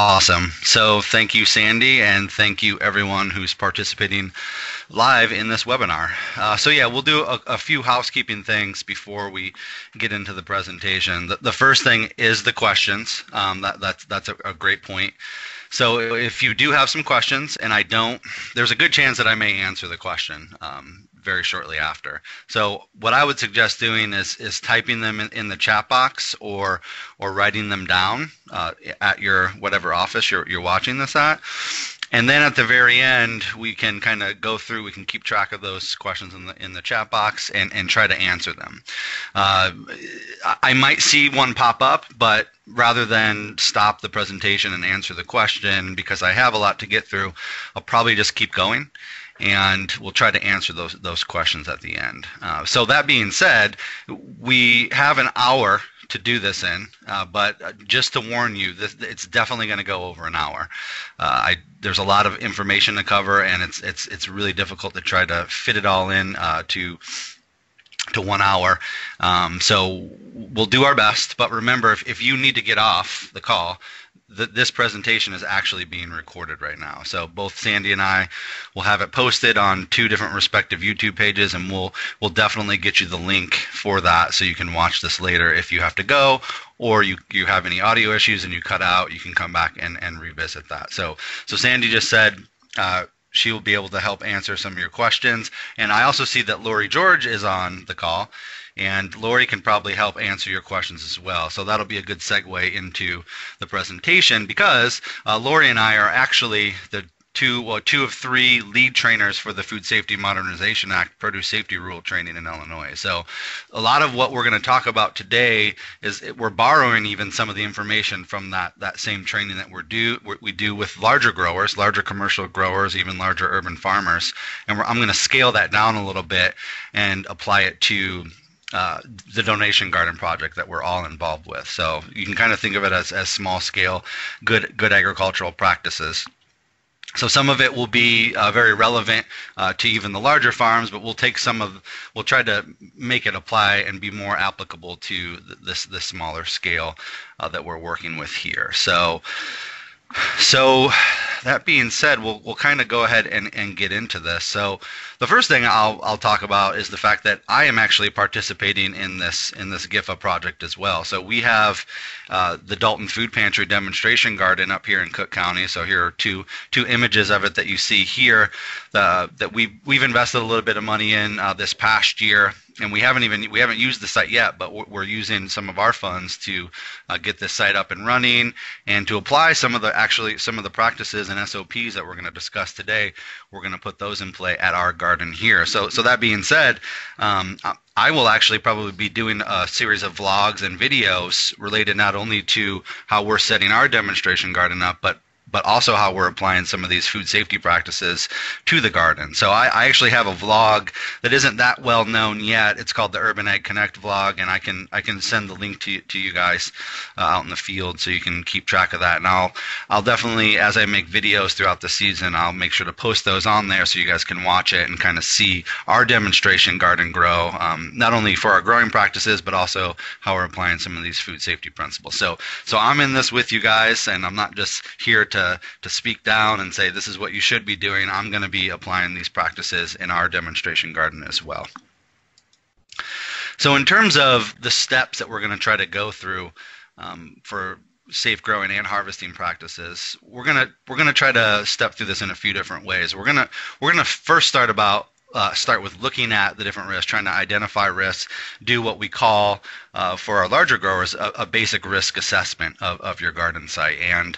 Awesome. So thank you, Sandy, and thank you everyone who's participating live in this webinar. Uh, so yeah, we'll do a, a, few housekeeping things before we get into the presentation. The, the first thing is the questions. Um, that, that's that's a, a great point. So if you do have some questions and I don't, there's a good chance that I may answer the question um, very shortly after. So what I would suggest doing is is typing them in, in the chat box or or writing them down uh, at your whatever office you're, you're watching this at. And then at the very end, we can kind of go through. We can keep track of those questions in the in the chat box and, and try to answer them. Uh, I might see one pop up, but rather than stop the presentation and answer the question because I have a lot to get through, I'll probably just keep going and we'll try to answer those those questions at the end. Uh, so that being said, we have an hour to do this in, uh, but uh, just to warn you, this, it's definitely going to go over an hour. Uh, I, there's a lot of information to cover, and it's it's it's really difficult to try to fit it all in uh, to to one hour. Um, so we'll do our best, but remember, if, if you need to get off the call, th- this presentation is actually being recorded right now. So both Sandy and I will have it posted on two different respective YouTube pages, and we'll we'll definitely get you the link for that so you can watch this later if you have to go or you you have any audio issues and you cut out. You can come back and and revisit that. So so Sandy just said. Uh, she will be able to help answer some of your questions. And I also see that Lori George is on the call and Lori can probably help answer your questions as well. So that'll be a good segue into the presentation because uh, Lori and I are actually the two, well, two of three lead trainers for the Food Safety Modernization Act produce safety rule training in Illinois. So a lot of what we're going to talk about today is we're borrowing even some of the information from that, that same training that we're do, we do with larger growers, larger commercial growers, even larger urban farmers. And I'm going to scale that down a little bit and apply it to uh, the donation garden project that we're all involved with. So you can kind of think of it as, as small scale, good good agricultural practices. So some of it will be uh, very relevant uh, to even the larger farms, but we'll take some of, we'll try to make it apply and be more applicable to this this smaller scale uh, that we're working with here. So, so that being said, we'll we'll kind of go ahead and, and get into this. So the first thing I'll I'll talk about is the fact that I am actually participating in this in this GIFA project as well. So we have uh, the Dalton Food Pantry demonstration garden up here in Cook County. So here are two two images of it that you see here uh, that we we've invested a little bit of money in uh, this past year and we haven't even we haven't used the site yet, but we're using some of our funds to uh, get this site up and running and to apply some of the actually some of the practices and SOPs that we're going to discuss today. We're going to put those in play at our garden here. So so that being said. Um, I will actually probably be doing a series of vlogs and videos related not only to how we're setting our demonstration garden up, but but also how we're applying some of these food safety practices to the garden. So I, I, actually have a vlog that isn't that well known yet. It's called the Urban Ag Connect vlog, and I can I can send the link to to you guys uh, out in the field so you can keep track of that. And I'll I'll definitely as I make videos throughout the season, I'll make sure to post those on there so you guys can watch it and kind of see our demonstration garden grow, um, not only for our growing practices but also how we're applying some of these food safety principles. So so I'm in this with you guys, and I'm not just here to to, to speak down and say, this is what you should be doing. I'm going to be applying these practices in our demonstration garden as well. So in terms of the steps that we're going to try to go through um, for safe growing and harvesting practices, we're gonna we're gonna try to step through this in a few different ways. We're gonna we're gonna first start about uh, start with looking at the different risks, trying to identify risks, do what we call uh, for our larger growers a, a, basic risk assessment of, of your garden site. And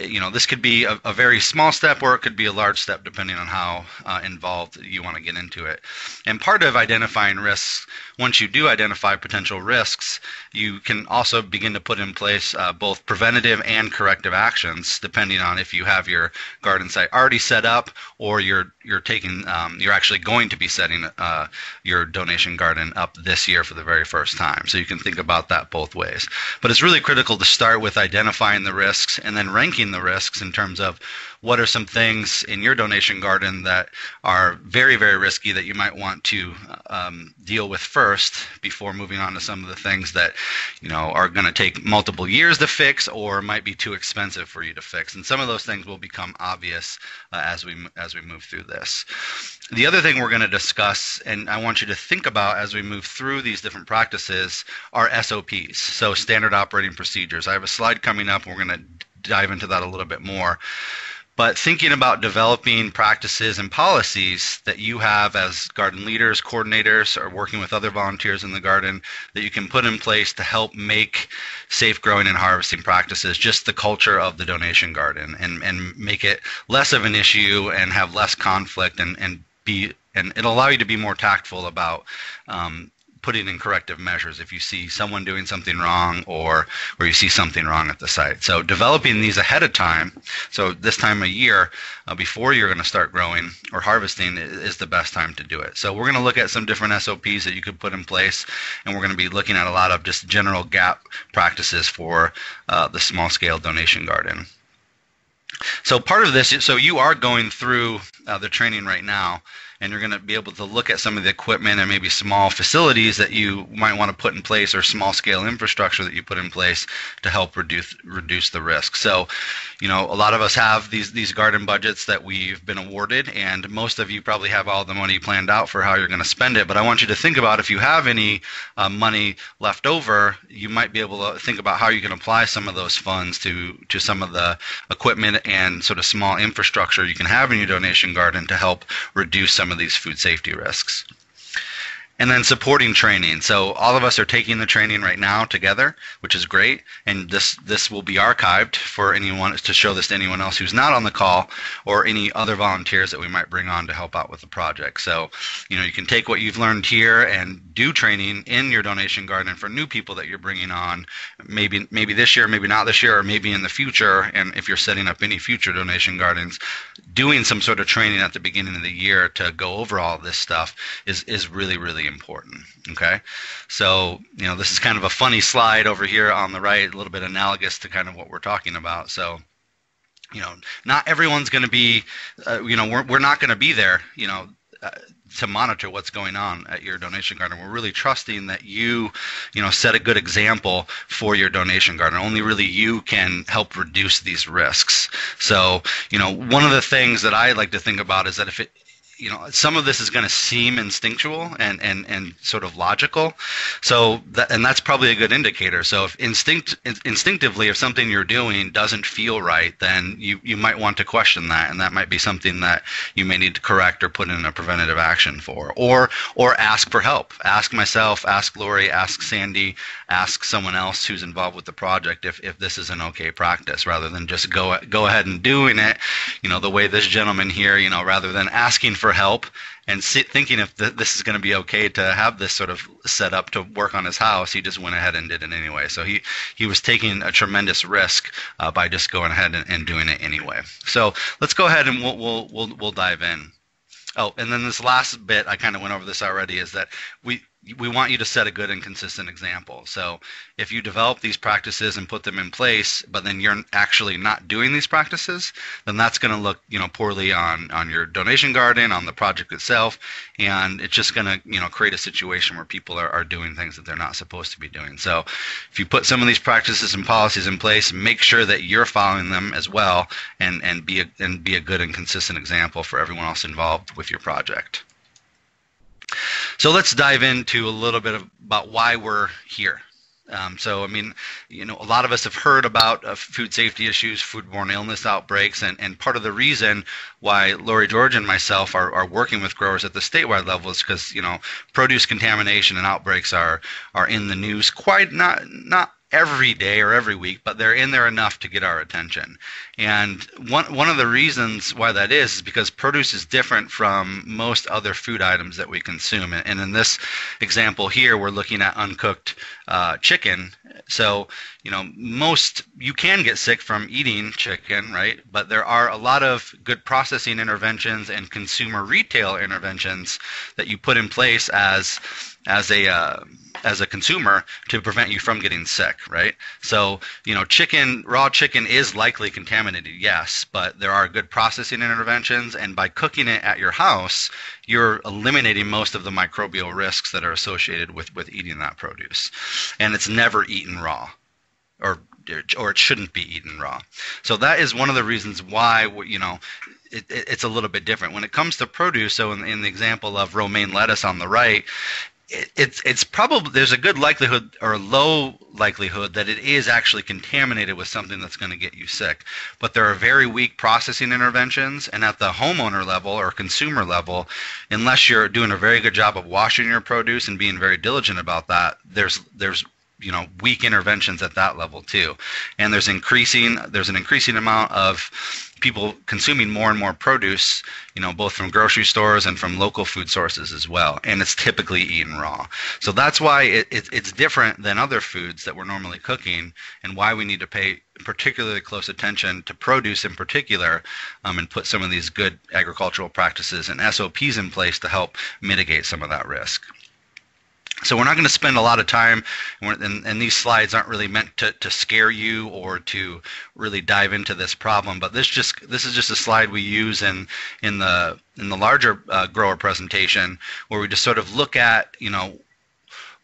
you know this could be a, a, very small step or it could be a large step depending on how uh, involved you want to get into it. And part of identifying risks, once you do identify potential risks, you can also begin to put in place uh, both preventative and corrective actions depending on if you have your garden site already set up or you're you're taking um, you're actually going to be setting uh, your donation garden up this year for the very first time. So you can think about that both ways. But it's really critical to start with identifying the risks and then ranking the risks in terms of what are some things in your donation garden that are very, very risky that you might want to um, deal with first before moving on to some of the things that, you know, are going to take multiple years to fix or might be too expensive for you to fix. And some of those things will become obvious uh, as we as we move through this. The other thing we're going to discuss, and I want you to think about as we move through these different practices, are SOPs, so standard operating procedures. I have a slide coming up. We're going to dive into that a little bit more. But thinking about developing practices and policies that you have as garden leaders, coordinators, or working with other volunteers in the garden that you can put in place to help make safe growing and harvesting practices just the culture of the donation garden and, and make it less of an issue and have less conflict and, and be and it'll allow you to be more tactful about um, putting in corrective measures if you see someone doing something wrong or or you see something wrong at the site. So developing these ahead of time, so this time of year uh, before you're going to start growing or harvesting is the best time to do it. So we're going to look at some different SOPs that you could put in place, and we're going to be looking at a lot of just general GAP practices for uh, the small scale donation garden. So part of this, so you are going through uh, the training right now and you're going to be able to look at some of the equipment and maybe small facilities that you might want to put in place or small scale infrastructure that you put in place to help reduce reduce the risk. So, you know, a lot of us have these these garden budgets that we've been awarded, and most of you probably have all the money planned out for how you're going to spend it. But I want you to think about if you have any uh, money left over, you might be able to think about how you can apply some of those funds to to some of the equipment and sort of small infrastructure you can have in your donation garden to help reduce some some of these food safety risks. And then supporting training. So all of us are taking the training right now together, which is great. And this this will be archived for anyone to show this to anyone else who's not on the call or any other volunteers that we might bring on to help out with the project. So, you know, you can take what you've learned here and do training in your donation garden for new people that you're bringing on. Maybe maybe this year, maybe not this year, or maybe in the future. And if you're setting up any future donation gardens, doing some sort of training at the beginning of the year to go over all this stuff is is really really important. Okay, so you know this is kind of a funny slide over here on the right, a little bit analogous to kind of what we're talking about. So you know, not everyone's going to be, uh, you know, we're we're not going to be there. You know. Uh, to monitor what's going on at your donation garden. We're really trusting that you, you know, set a good example for your donation garden. Only really you can help reduce these risks. So, you know, one of the things that I like to think about is that if it you know some of this is going to seem instinctual and, and, and sort of logical. So that, and that's probably a good indicator. So if instinct instinctively if something you're doing doesn't feel right then you, you might want to question that. And that might be something that you may need to correct or put in a preventative action for. Or or ask for help. Ask myself ask lori ask sandy ask someone else who's involved with the project if, if this is an okay practice rather than just go go ahead and doing it you know the way this gentleman here you know rather than asking for for help and sit, thinking if th- this is going to be okay to have this sort of set up to work on his house, he just went ahead and did it anyway. So he, he was taking a tremendous risk uh, by just going ahead and, and, doing it anyway. So let's go ahead and we'll, we'll, we'll, we'll dive in. Oh, and then this last bit, I kind of went over this already, is that we we want you to set a good and consistent example. So if you develop these practices and put them in place, but then you're actually not doing these practices, then that's going to look, you know, poorly on on your donation garden, on the project itself, and it's just going to, you know, create a situation where people are, are doing things that they're not supposed to be doing. So if you put some of these practices and policies in place, make sure that you're following them as well, and and be a and be a good and consistent example for everyone else involved with your project. So let's dive into a little bit of, about why we're here. Um, so, I mean, you know, a lot of us have heard about uh, food safety issues, foodborne illness outbreaks, and, and part of the reason why Lori George and myself are, are working with growers at the statewide level is because, you know, produce contamination and outbreaks are, are in the news quite not, not every day or every week, but they're in there enough to get our attention. And one one of the reasons why that is is because produce is different from most other food items that we consume. And in this example here, we're looking at uncooked uh, chicken. So you know, most you can get sick from eating chicken, right? But there are a lot of good processing interventions and consumer retail interventions that you put in place as as a uh, as a consumer to prevent you from getting sick, right? So, you know, chicken, raw chicken is likely contaminated, yes, but there are good processing interventions, and by cooking it at your house, you're eliminating most of the microbial risks that are associated with, with eating that produce. And it's never eaten raw or or it shouldn't be eaten raw. So that is one of the reasons why you know it, it, it's a little bit different when it comes to produce. So in, in the example of romaine lettuce on the right, it's it's probably there's a good likelihood or a low likelihood that it is actually contaminated with something that's going to get you sick. But there are very weak processing interventions, and at the homeowner level or consumer level, unless you're doing a very good job of washing your produce and being very diligent about that, there's there's you know weak interventions at that level too and there's increasing there's an increasing amount of people consuming more and more produce you know both from grocery stores and from local food sources as well and it's typically eaten raw. So that's why it, it, it's different than other foods that we're normally cooking and why we need to pay particularly close attention to produce in particular um, and put some of these good agricultural practices and sops in place to help mitigate some of that risk so we're not going to spend a lot of time, and, and, these slides aren't really meant to, to scare you or to really dive into this problem. But this just this is just a slide we use in in the in the larger uh, grower presentation where we just sort of look at you know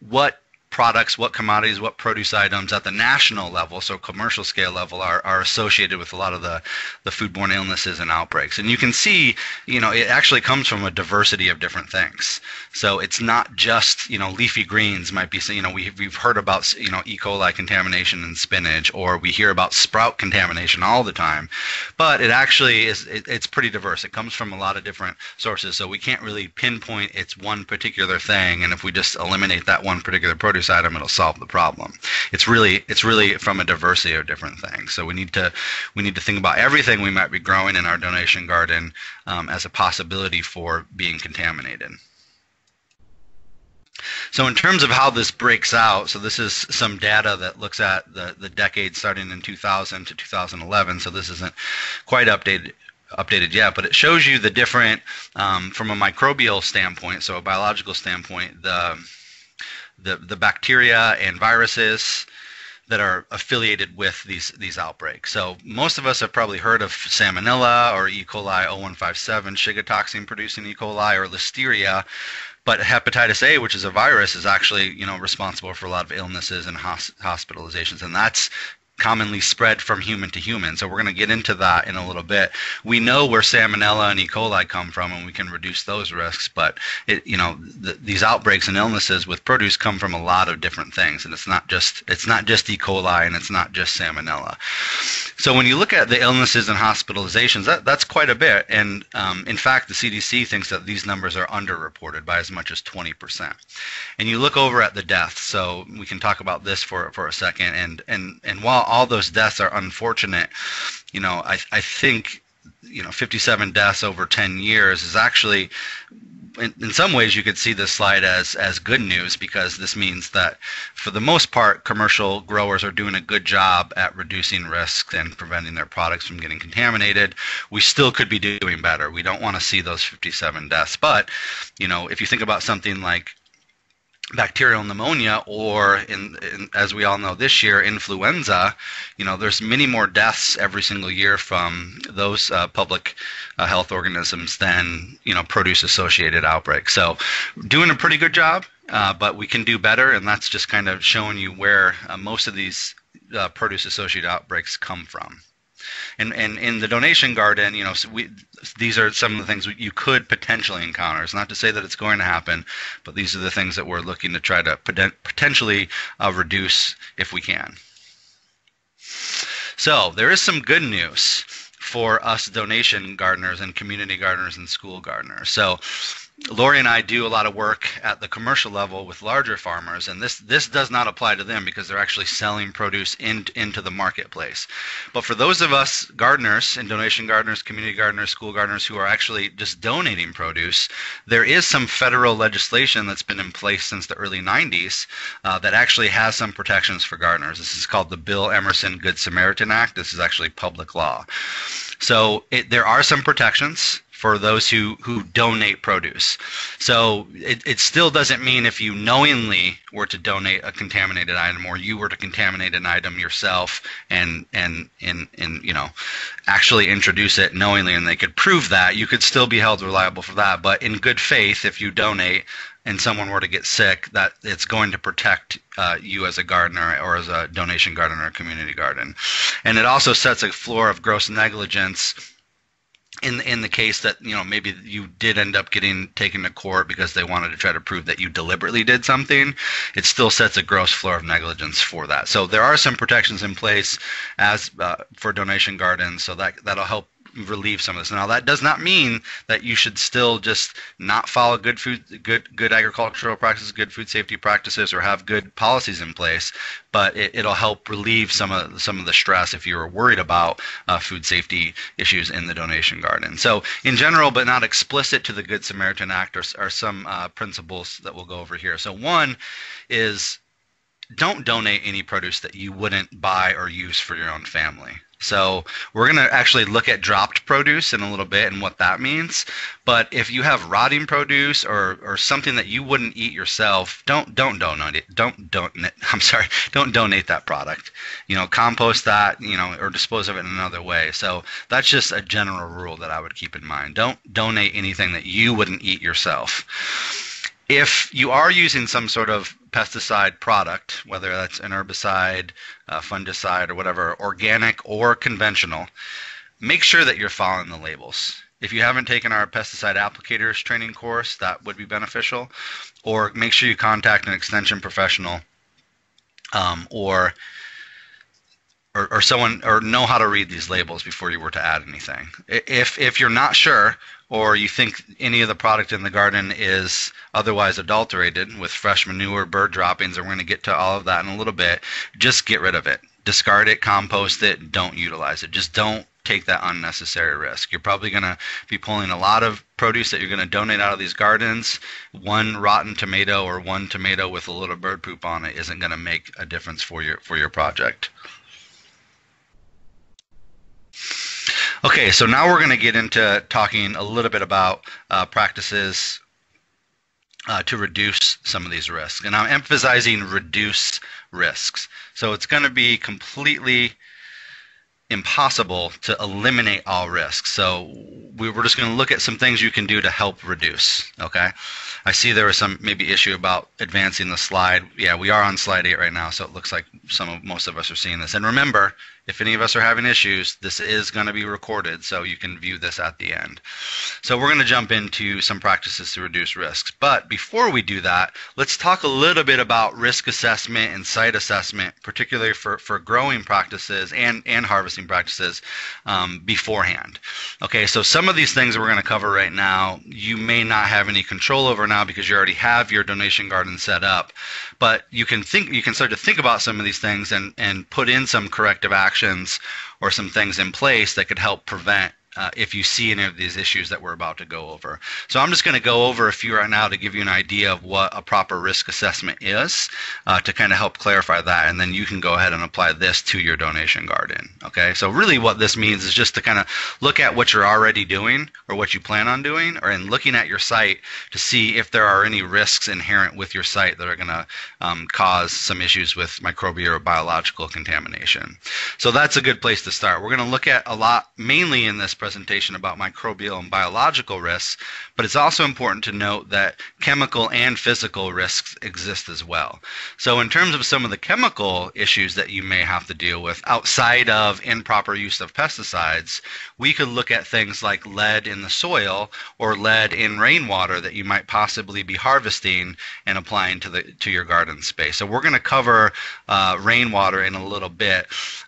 what products, what commodities, what produce items at the national level, so commercial scale level, are, are associated with a lot of the, the foodborne illnesses and outbreaks. And you can see, you know, it actually comes from a diversity of different things. So it's not just, you know, leafy greens might be, you know, we, we've heard about, you know, E. coli contamination in spinach, or we hear about sprout contamination all the time. But it actually is, it, it's pretty diverse. It comes from a lot of different sources. So we can't really pinpoint it's one particular thing. And if we just eliminate that one particular produce, item, it'll solve the problem. It's really it's really from a diversity of different things. So we need to we need to think about everything we might be growing in our donation garden um, as a possibility for being contaminated. So in terms of how this breaks out, so this is some data that looks at the, the decade starting in 2000 to 2011. So this isn't quite updated updated yet, but it shows you the different, um, from a microbial standpoint, so a biological standpoint, the the, the bacteria and viruses that are affiliated with these these outbreaks. So most of us have probably heard of Salmonella or E. coli 0157, Shiga toxin producing E. coli or Listeria, but hepatitis A, which is a virus, is actually you know responsible for a lot of illnesses and hospitalizations, and that's commonly spread from human to human. So we're going to get into that in a little bit. We know where salmonella and E. coli come from, and we can reduce those risks. But it, you know, the, these outbreaks and illnesses with produce come from a lot of different things, and it's not just it's not just E. coli and it's not just salmonella. So when you look at the illnesses and hospitalizations, that, that's quite a bit. And um, in fact, the CDC thinks that these numbers are underreported by as much as 20%. And you look over at the deaths. So we can talk about this for for a second. And and and while all those deaths are unfortunate, you know, I, I think, you know, 57 deaths over 10 years is actually, in, in some ways, you could see this slide as, as good news because this means that for the most part, commercial growers are doing a good job at reducing risk and preventing their products from getting contaminated. We still could be doing better. We don't want to see those 57 deaths. But, you know, if you think about something like bacterial pneumonia or in, in, as we all know this year influenza you know there's many more deaths every single year from those uh, public uh, health organisms than you know produce associated outbreaks. So doing a pretty good job uh, but we can do better and that's just kind of showing you where uh, most of these uh, produce associated outbreaks come from and and in the donation garden, you know, we these are some of the things you could potentially encounter. It's not to say that it's going to happen, but these are the things that we're looking to try to potentially uh, reduce if we can. So there is some good news for us donation gardeners and community gardeners and school gardeners. So Lori and I do a lot of work at the commercial level with larger farmers, and this this does not apply to them because they're actually selling produce in, into the marketplace. But for those of us gardeners and donation gardeners, community gardeners, school gardeners who are actually just donating produce, there is some federal legislation that's been in place since the early 90s uh, that actually has some protections for gardeners. This is called the Bill Emerson Good Samaritan Act. This is actually public law. So it, there are some protections for those who, who donate produce. So it, it still doesn't mean if you knowingly were to donate a contaminated item or you were to contaminate an item yourself and and and, and you know actually introduce it knowingly and they could prove that, you could still be held reliable for that. But in good faith, if you donate and someone were to get sick, that it's going to protect uh, you as a gardener or as a donation gardener or community garden. And it also sets a floor of gross negligence in in the case that you know maybe you did end up getting taken to court because they wanted to try to prove that you deliberately did something, it still sets a gross floor of negligence for that. So there are some protections in place as uh, for donation gardens, so that that'll help relieve some of this. Now that does not mean that you should still just not follow good food, good good agricultural practices, good food safety practices, or have good policies in place. But it, will help relieve some of some of the stress if you're worried about uh, food safety issues in the donation garden. So in general, but not explicit to the Good Samaritan Act, are, are some uh, principles that we'll go over here. So one is don't donate any produce that you wouldn't buy or use for your own family. So we're going to actually look at dropped produce in a little bit and what that means. But if you have rotting produce or, or something that you wouldn't eat yourself, don't don't donate it. Don't don't I'm sorry, don't donate that product. You know, compost that, you know, or dispose of it in another way. So that's just a general rule that I would keep in mind. Don't donate anything that you wouldn't eat yourself if you are using some sort of pesticide product, whether that's an herbicide, fungicide, or whatever, organic or conventional, make sure that you're following the labels. If you haven't taken our pesticide applicators training course, that would be beneficial. Or make sure you contact an extension professional um, or, or, or someone or know how to read these labels before you were to add anything. If if you're not sure, or you think any of the product in the garden is otherwise adulterated with fresh manure, bird droppings, and we're going to get to all of that in a little bit, just get rid of it. Discard it, compost it, don't utilize it. Just don't take that unnecessary risk. You're probably going to be pulling a lot of produce that you're going to donate out of these gardens. One rotten tomato or one tomato with a little bird poop on it isn't going to make a difference for your for your project. Okay, so now we're going to get into talking a little bit about uh, practices uh, to reduce some of these risks. And I'm emphasizing reduce risks. So it's going to be completely impossible to eliminate all risks. So we are just going to look at some things you can do to help reduce. Okay. I see there was some maybe issue about advancing the slide. Yeah, we are on slide eight right now, so it looks like some of most of us are seeing this. And remember, if any of us are having issues, this is going to be recorded, so you can view this at the end. So we're going to jump into some practices to reduce risks. But before we do that, let's talk a little bit about risk assessment and site assessment, particularly for, for growing practices and, and harvesting practices um, beforehand. Okay, so some of these things we're going to cover right now, you may not have any control over now because you already have your donation garden set up. But you can think you can start to think about some of these things and, and put in some corrective actions or some things in place that could help prevent uh, if you see any of these issues that we're about to go over. So I'm just going to go over a few right now to give you an idea of what a proper risk assessment is uh, to kind of help clarify that, and then you can go ahead and apply this to your donation garden. Okay, so really what this means is just to kind of look at what you're already doing or what you plan on doing, or in looking at your site to see if there are any risks inherent with your site that are going to um, cause some issues with microbial or biological contamination. So that's a good place to start. We're going to look at a lot, mainly in this presentation about microbial and biological risks, but it's also important to note that chemical and physical risks exist as well. So, in terms of some of the chemical issues that you may have to deal with outside of improper use of pesticides, we could look at things like lead in the soil or lead in rainwater that you might possibly be harvesting and applying to the to your garden space. So, we're going to cover uh, rainwater in a little bit,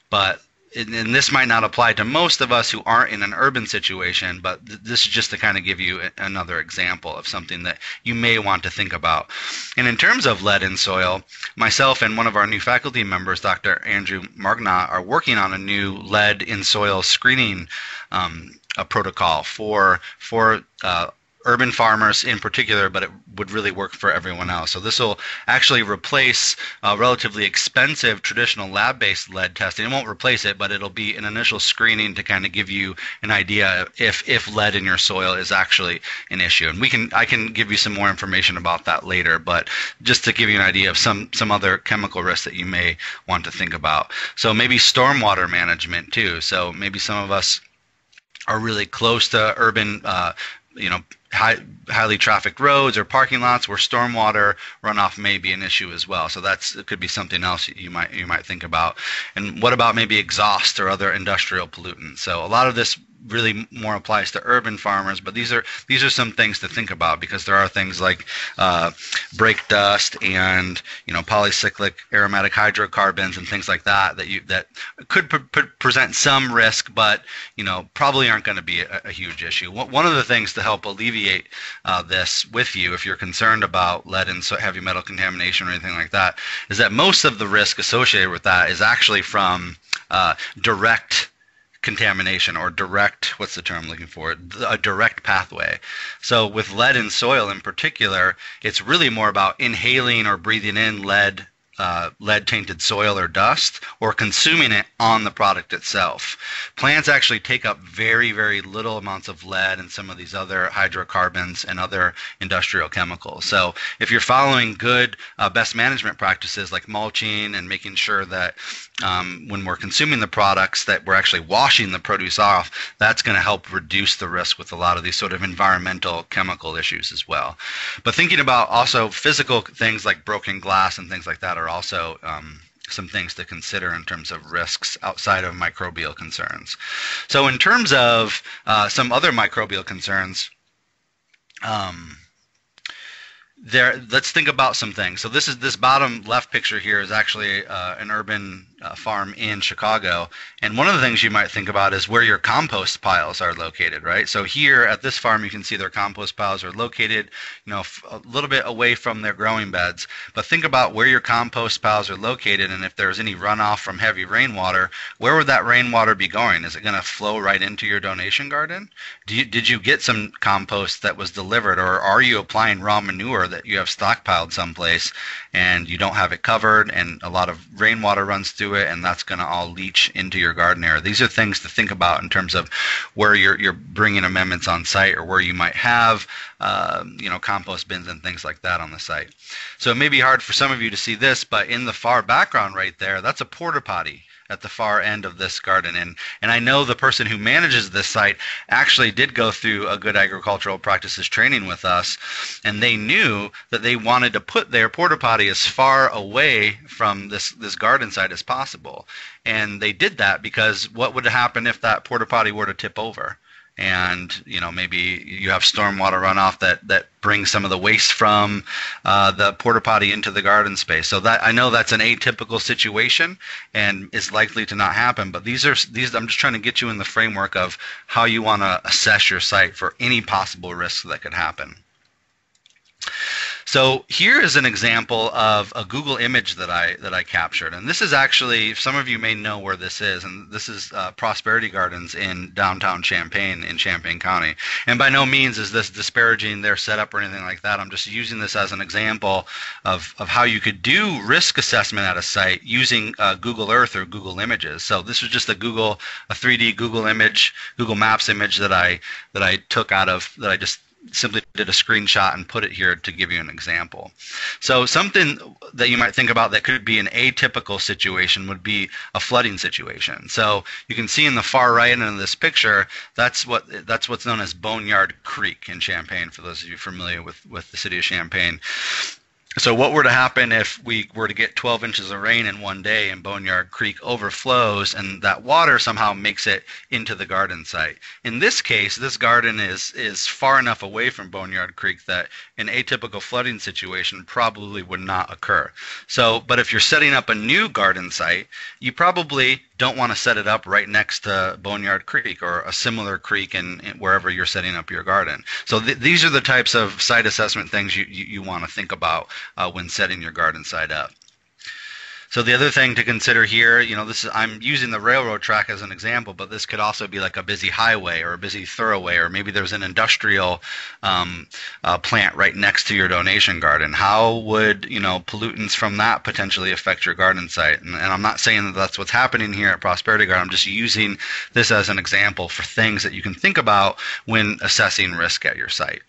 but and this might not apply to most of us who aren't in an urban situation, but th- this is just to kind of give you another example of something that you may want to think about. And in terms of lead in soil, myself and one of our new faculty members, Dr. Andrew Margenot, are working on a new lead in soil screening um, a protocol for for uh, urban farmers in particular, but it would really work for everyone else. So this will actually replace uh, relatively expensive traditional lab-based lead testing. It won't replace it, but it'll be an initial screening to kind of give you an idea if if lead in your soil is actually an issue. And we can I can give you some more information about that later, but just to give you an idea of some some other chemical risks that you may want to think about. So maybe stormwater management too. So maybe some of us are really close to urban uh, you know high, highly trafficked roads or parking lots where stormwater runoff may be an issue as well. So that's it could be something else you might you might think about. And what about maybe exhaust or other industrial pollutants? So a lot of this really more applies to urban farmers, but these are these are some things to think about because there are things like uh, brake dust and you know polycyclic aromatic hydrocarbons and things like that that you that could pre- present some risk, but you know probably aren't going to be a, a, huge issue. One of the things to help alleviate uh, this with you, if you're concerned about lead and heavy metal contamination or anything like that, is that most of the risk associated with that is actually from uh, direct contamination or direct what's the term I'm looking for a direct pathway so with lead in soil in particular it's really more about inhaling or breathing in lead uh, lead tainted soil or dust or consuming it on the product itself. Plants actually take up very, very little amounts of lead and some of these other hydrocarbons and other industrial chemicals. So if you're following good uh, best management practices like mulching and making sure that um, when we're consuming the products that we're actually washing the produce off, that's going to help reduce the risk with a lot of these sort of environmental chemical issues as well. But thinking about also physical things like broken glass and things like that are also um, some things to consider in terms of risks outside of microbial concerns. So, in terms of uh, some other microbial concerns, um, there let's think about some things so this is this bottom left picture here is actually uh, an urban uh, farm in chicago. And one of the things you might think about is where your compost piles are located right? So here at this farm you can see their compost piles are located you know a little bit away from their growing beds. But think about where your compost piles are located and if there's any runoff from heavy rainwater where would that rainwater be going? Is it going to flow right into your donation garden? You, did you get some compost that was delivered or are you applying raw manure that you have stockpiled someplace and you don't have it covered and a lot of rainwater runs through it and that's going to all leach into your garden area. These are things to think about in terms of where you're, you're bringing amendments on site or where you might have uh, you know compost bins and things like that on the site. So it may be hard for some of you to see this, but in the far background right there, that's a porta potty at the far end of this garden. And, and I know the person who manages this site actually did go through a good agricultural practices training with us, and they knew that they wanted to put their porta potty as far away from this, this garden site as possible. And they did that because what would happen if that porta potty were to tip over? And you know maybe you have stormwater runoff that that brings some of the waste from uh, the porta potty into the garden space. So that I know that's an atypical situation and is likely to not happen. But these are these. I'm just trying to get you in the framework of how you want to assess your site for any possible risks that could happen. So here is an example of a Google image that I that I captured, and this is actually some of you may know where this is, and this is uh, Prosperity Gardens in downtown Champaign in Champaign County. And by no means is this disparaging their setup or anything like that. I'm just using this as an example of of how you could do risk assessment at a site using uh, Google Earth or Google Images. So this was just a Google a 3D Google image, Google Maps image that I that I took out of that I just simply did a screenshot and put it here to give you an example. So something that you might think about that could be an atypical situation would be a flooding situation. So you can see in the far right end of this picture, that's what that's what's known as Boneyard Creek in Champaign. For those of you familiar with with the city of Champaign, so what were to happen if we were to get 12 inches of rain in one day and Boneyard Creek overflows and that water somehow makes it into the garden site? In this case, this garden is is far enough away from Boneyard Creek that an atypical flooding situation probably would not occur. So, but if you're setting up a new garden site, you probably don't want to set it up right next to Boneyard Creek or a similar creek in, in wherever you're setting up your garden. So th- these are the types of site assessment things you, you, you want to think about uh, when setting your garden site up. So the other thing to consider here, you know, this is I'm using the railroad track as an example, but this could also be like a busy highway or a busy thoroughway, or maybe there's an industrial um, uh, plant right next to your donation garden. How would you know pollutants from that potentially affect your garden site? And, and I'm not saying that that's what's happening here at Prosperity Garden. I'm just using this as an example for things that you can think about when assessing risk at your site.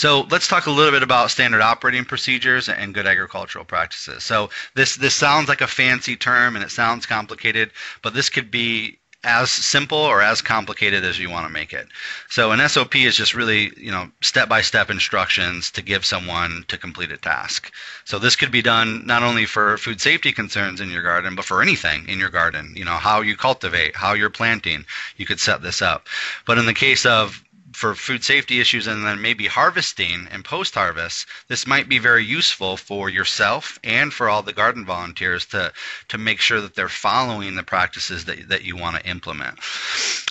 So let's talk a little bit about standard operating procedures and good agricultural practices. So this this sounds like a fancy term and it sounds complicated, but this could be as simple or as complicated as you want to make it. So an SOP is just really, you know, step-by-step instructions to give someone to complete a task. So this could be done not only for food safety concerns in your garden, but for anything in your garden. You know, how you cultivate, how you're planting, you could set this up. But in the case of for food safety issues and then maybe harvesting and post harvest, this might be very useful for yourself and for all the garden volunteers to, to make sure that they're following the practices that, that you want to implement.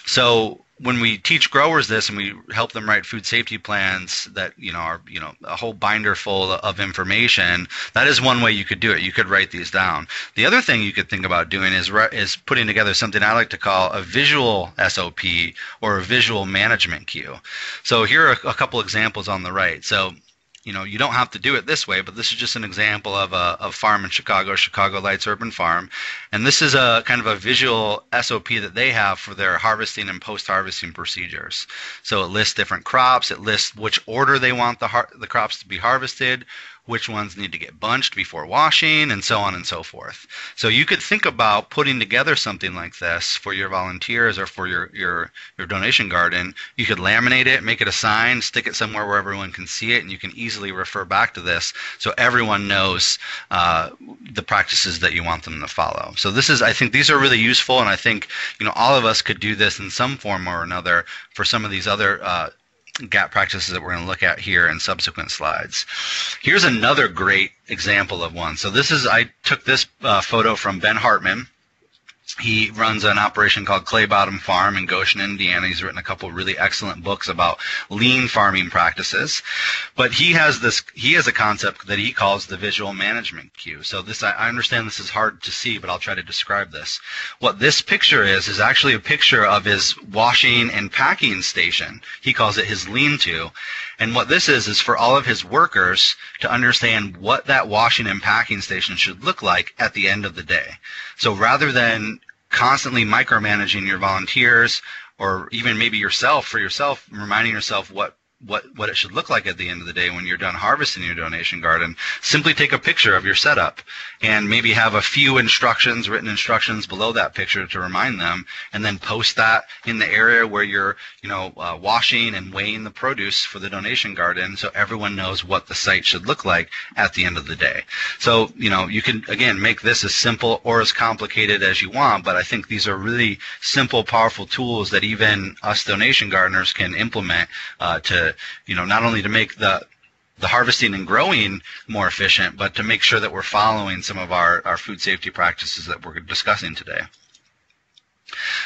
So when we teach growers this and we help them write food safety plans that you know are you know a whole binder full of information that is one way you could do it. You could write these down. The other thing you could think about doing is is putting together something i like to call a visual sop or a visual management cue. So here are a couple examples on the right. So you know, you don't have to do it this way, but this is just an example of a, a farm in Chicago, Chicago Lights Urban Farm. And this is a kind of a visual SOP that they have for their harvesting and post-harvesting procedures. So it lists different crops, it lists which order they want the, har- the crops to be harvested, which ones need to get bunched before washing, and so on and so forth. So you could think about putting together something like this for your volunteers or for your, your, your donation garden. You could laminate it, make it a sign, stick it somewhere where everyone can see it, and you can easily refer back to this so everyone knows uh, the practices that you want them to follow. So this is, I think these are really useful, and I think you know all of us could do this in some form or another for some of these other uh, GAP practices that we're going to look at here in subsequent slides. Here's another great example of one. So this is, I took this uh, photo from Ben Hartman he runs an operation called Clay Bottom Farm in Goshen, Indiana. He's written a couple really excellent books about lean farming practices. But he has this he has a concept that he calls the visual management cue. So this I understand this is hard to see, but I'll try to describe this. What this picture is is actually a picture of his washing and packing station. He calls it his lean-to. And what this is is for all of his workers to understand what that washing and packing station should look like at the end of the day. So rather than constantly micromanaging your volunteers or even maybe yourself for yourself, reminding yourself what what what it should look like at the end of the day when you're done harvesting your donation garden. Simply take a picture of your setup and maybe have a few instructions written instructions below that picture to remind them and then post that in the area where you're you know uh, washing and weighing the produce for the donation garden so everyone knows what the site should look like at the end of the day. So you know you can again make this as simple or as complicated as you want but i think these are really simple powerful tools that even us donation gardeners can implement uh, to you know, not only to make the the harvesting and growing more efficient, but to make sure that we're following some of our, our food safety practices that we're discussing today.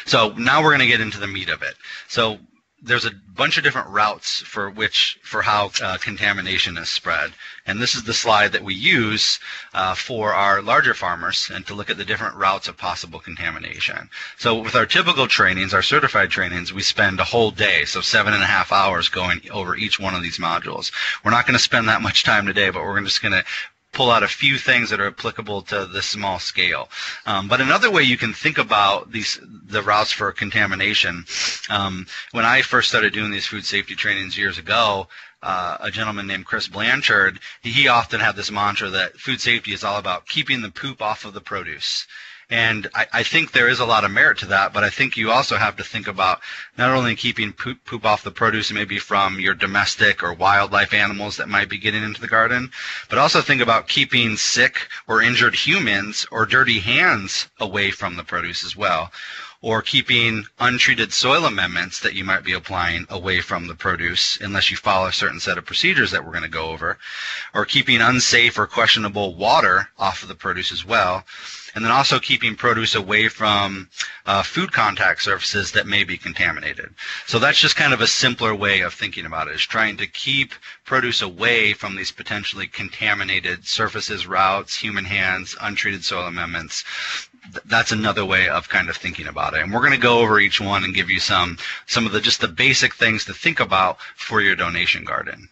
So now we're going to get into the meat of it. So there's a bunch of different routes for which for how uh, contamination is spread. And this is the slide that we use uh, for our larger farmers and to look at the different routes of possible contamination. So with our typical trainings our certified trainings we spend a whole day so seven and a half hours going over each one of these modules. We're not going to spend that much time today but we're just going to pull out a few things that are applicable to the small scale. Um, but another way you can think about these the routes for contamination. Um, when I first started doing these food safety trainings years ago, uh, a gentleman named Chris Blanchard, he often had this mantra that food safety is all about keeping the poop off of the produce. And I, I, think there is a lot of merit to that, but I think you also have to think about not only keeping poop, poop off the produce maybe from your domestic or wildlife animals that might be getting into the garden, but also think about keeping sick or injured humans or dirty hands away from the produce as well or keeping untreated soil amendments that you might be applying away from the produce unless you follow a certain set of procedures that we're going to go over, or keeping unsafe or questionable water off of the produce as well and then also keeping produce away from uh, food contact surfaces that may be contaminated. So that's just kind of a simpler way of thinking about it, is trying to keep produce away from these potentially contaminated surfaces, routes, human hands, untreated soil amendments. That's another way of kind of thinking about it. And we're going to go over each one and give you some, some of the just the basic things to think about for your donation garden.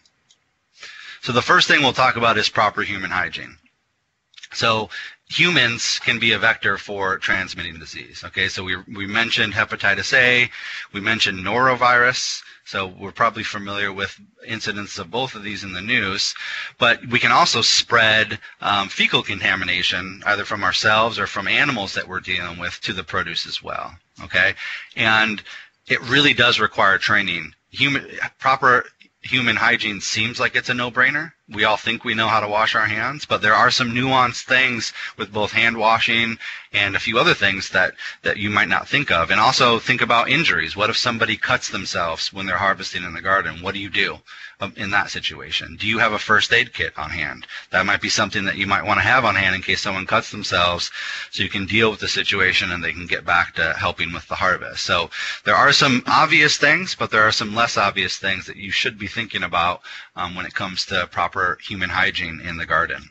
So the first thing we'll talk about is proper human hygiene. So humans can be a vector for transmitting disease. Okay, so we, we mentioned hepatitis A, we mentioned norovirus, so we're probably familiar with incidents of both of these in the news, but we can also spread um, fecal contamination either from ourselves or from animals that we're dealing with to the produce as well. Okay, and it really does require training. Human proper human hygiene seems like it's a no-brainer. We all think we know how to wash our hands, but there are some nuanced things with both hand washing and a few other things that, that you might not think of. And also think about injuries. What if somebody cuts themselves when they're harvesting in the garden? What do you do um, in that situation? Do you have a first aid kit on hand? That might be something that you might want to have on hand in case someone cuts themselves so you can deal with the situation and they can get back to helping with the harvest. So there are some obvious things, but there are some less obvious things that you should be thinking about um, when it comes to proper human hygiene in the garden.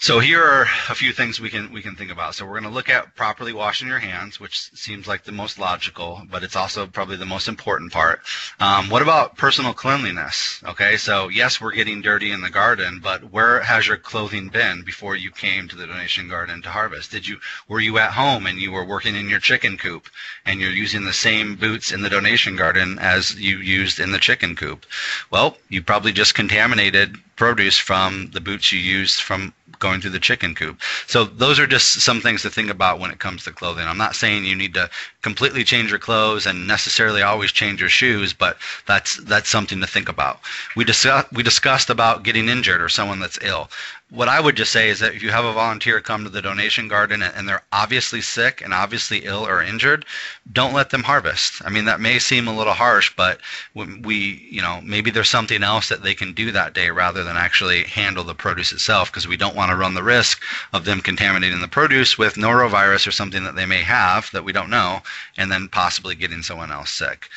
So here are a few things we can we can think about. So we're going to look at properly washing your hands, which seems like the most logical, but it's also probably the most important part. Um, what about personal cleanliness? Okay, so yes, we're getting dirty in the garden, but where has your clothing been before you came to the donation garden to harvest? Did you were you at home and you were working in your chicken coop and you're using the same boots in the donation garden as you used in the chicken coop? Well, you probably just contaminated produce from the boots you used from going through the chicken coop. So those are just some things to think about when it comes to clothing. I'm not saying you need to completely change your clothes and necessarily always change your shoes, but that's that's something to think about. We discussed we discussed about getting injured or someone that's ill what I would just say is that if you have a volunteer come to the donation garden and they're obviously sick and obviously ill or injured, don't let them harvest. I mean, that may seem a little harsh, but we, you know, maybe there's something else that they can do that day rather than actually handle the produce itself because we don't want to run the risk of them contaminating the produce with norovirus or something that they may have that we don't know and then possibly getting someone else sick.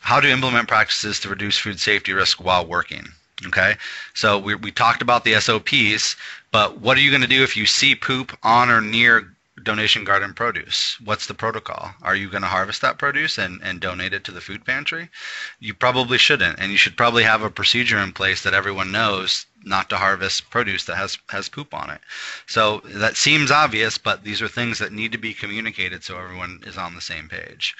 How to implement practices to reduce food safety risk while working. Okay, so we, we talked about the SOPs, but what are you going to do if you see poop on or near donation garden produce? What's the protocol? Are you going to harvest that produce and, and donate it to the food pantry? You probably shouldn't, and you should probably have a procedure in place that everyone knows not to harvest produce that has has poop on it. So that seems obvious, but these are things that need to be communicated so everyone is on the same page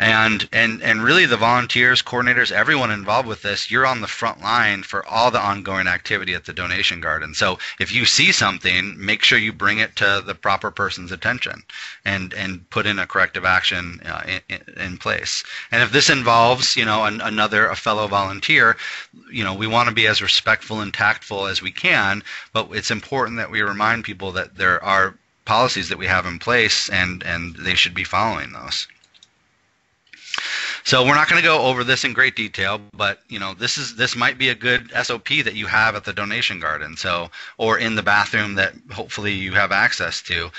and and and really the volunteers coordinators everyone involved with this you're on the front line for all the ongoing activity at the donation garden. So if you see something make sure you bring it to the proper person's attention and and put in a corrective action uh, in, in, place. And if this involves you know an, another a fellow volunteer you know we want to be as respectful and tactful as we can but it's important that we remind people that there are policies that we have in place and and they should be following those so we're not going to go over this in great detail, but you know this is this might be a good SOP that you have at the donation garden, so or in the bathroom that hopefully you have access to,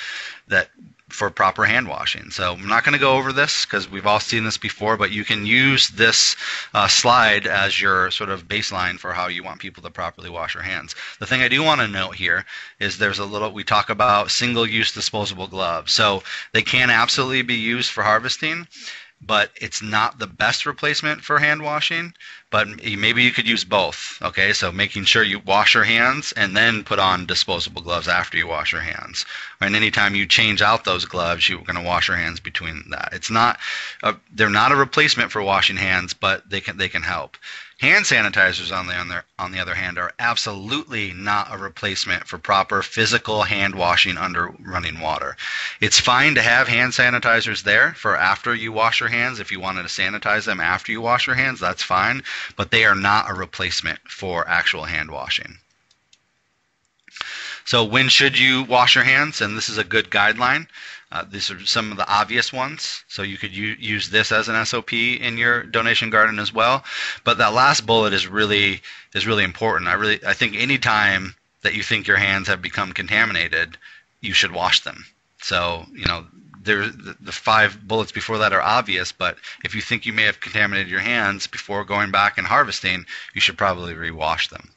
that for proper hand washing. So I'm not going to go over this because we've all seen this before, but you can use this uh, slide as your sort of baseline for how you want people to properly wash their hands. The thing I do want to note here is there's a little, we talk about single use disposable gloves. So they can absolutely be used for harvesting but it's not the best replacement for hand washing. But maybe you could use both. Okay, so making sure you wash your hands and then put on disposable gloves after you wash your hands. And anytime you change out those gloves, you're going to wash your hands between that. It's not, a, they're not a replacement for washing hands, but they can they can help. Hand sanitizers, on the, on, the, on the other hand, are absolutely not a replacement for proper physical hand washing under running water. It's fine to have hand sanitizers there for after you wash your hands. If you wanted to sanitize them after you wash your hands, that's fine, but they are not a replacement for actual hand washing. So, when should you wash your hands? And this is a good guideline. Uh, these are some of the obvious ones, so you could u- use this as an SOP in your donation garden as well. But that last bullet is really is really important. I really I think any time that you think your hands have become contaminated, you should wash them. So, you know, there, the five bullets before that are obvious, but if you think you may have contaminated your hands before going back and harvesting, you should probably rewash them.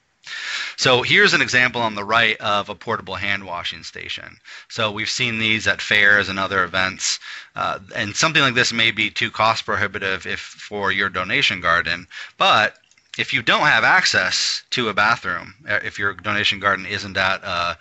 So here's an example on the right of a portable hand washing station. So we've seen these at fairs and other events, uh, and something like this may be too cost prohibitive if for your donation garden, but if you don't have access to a bathroom, uh, if your donation garden isn't at uh,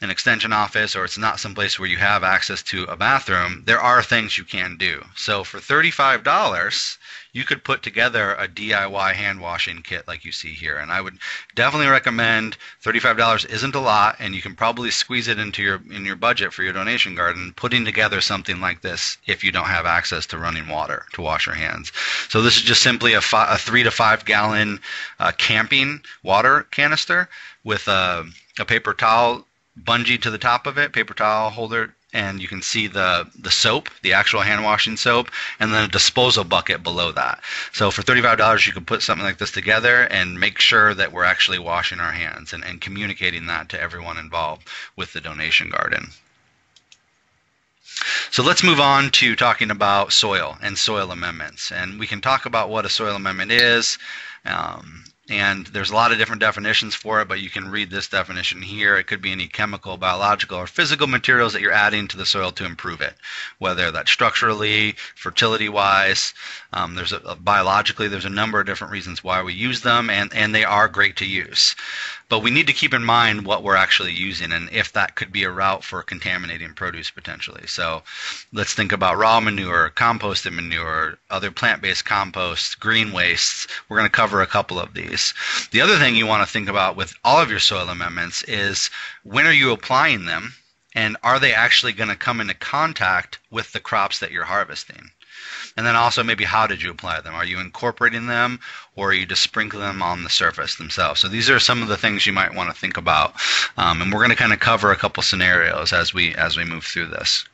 an extension office or it's not someplace where you have access to a bathroom, there are things you can do. So for $35, you could put together a DIY hand washing kit like you see here. And I would definitely recommend $35 isn't a lot and you can probably squeeze it into your in your budget for your donation garden putting together something like this if you don't have access to running water to wash your hands. So this is just simply a, fi- a 3 to 5 gallon uh, camping water canister with a, a paper towel bungee to the top of it, paper towel holder and you can see the the soap, the actual hand washing soap, and then a disposal bucket below that. So for $35, you can put something like this together and make sure that we're actually washing our hands and, and communicating that to everyone involved with the donation garden. So let's move on to talking about soil and soil amendments. And we can talk about what a soil amendment is. Um, and there's a lot of different definitions for it, but you can read this definition here. It could be any chemical, biological, or physical materials that you're adding to the soil to improve it, whether that's structurally, fertility-wise. Um, there's a, biologically, there's a number of different reasons why we use them, and, and they are great to use. But we need to keep in mind what we're actually using and if that could be a route for contaminating produce potentially. So let's think about raw manure, composted manure, other plant based composts, green wastes. We're going to cover a couple of these. The other thing you want to think about with all of your soil amendments is when are you applying them and are they actually going to come into contact with the crops that you're harvesting? And then also maybe how did you apply them? Are you incorporating them or are you just sprinkling them on the surface themselves? So these are some of the things you might want to think about. Um, and we're going to kind of cover a couple scenarios as we as we move through this.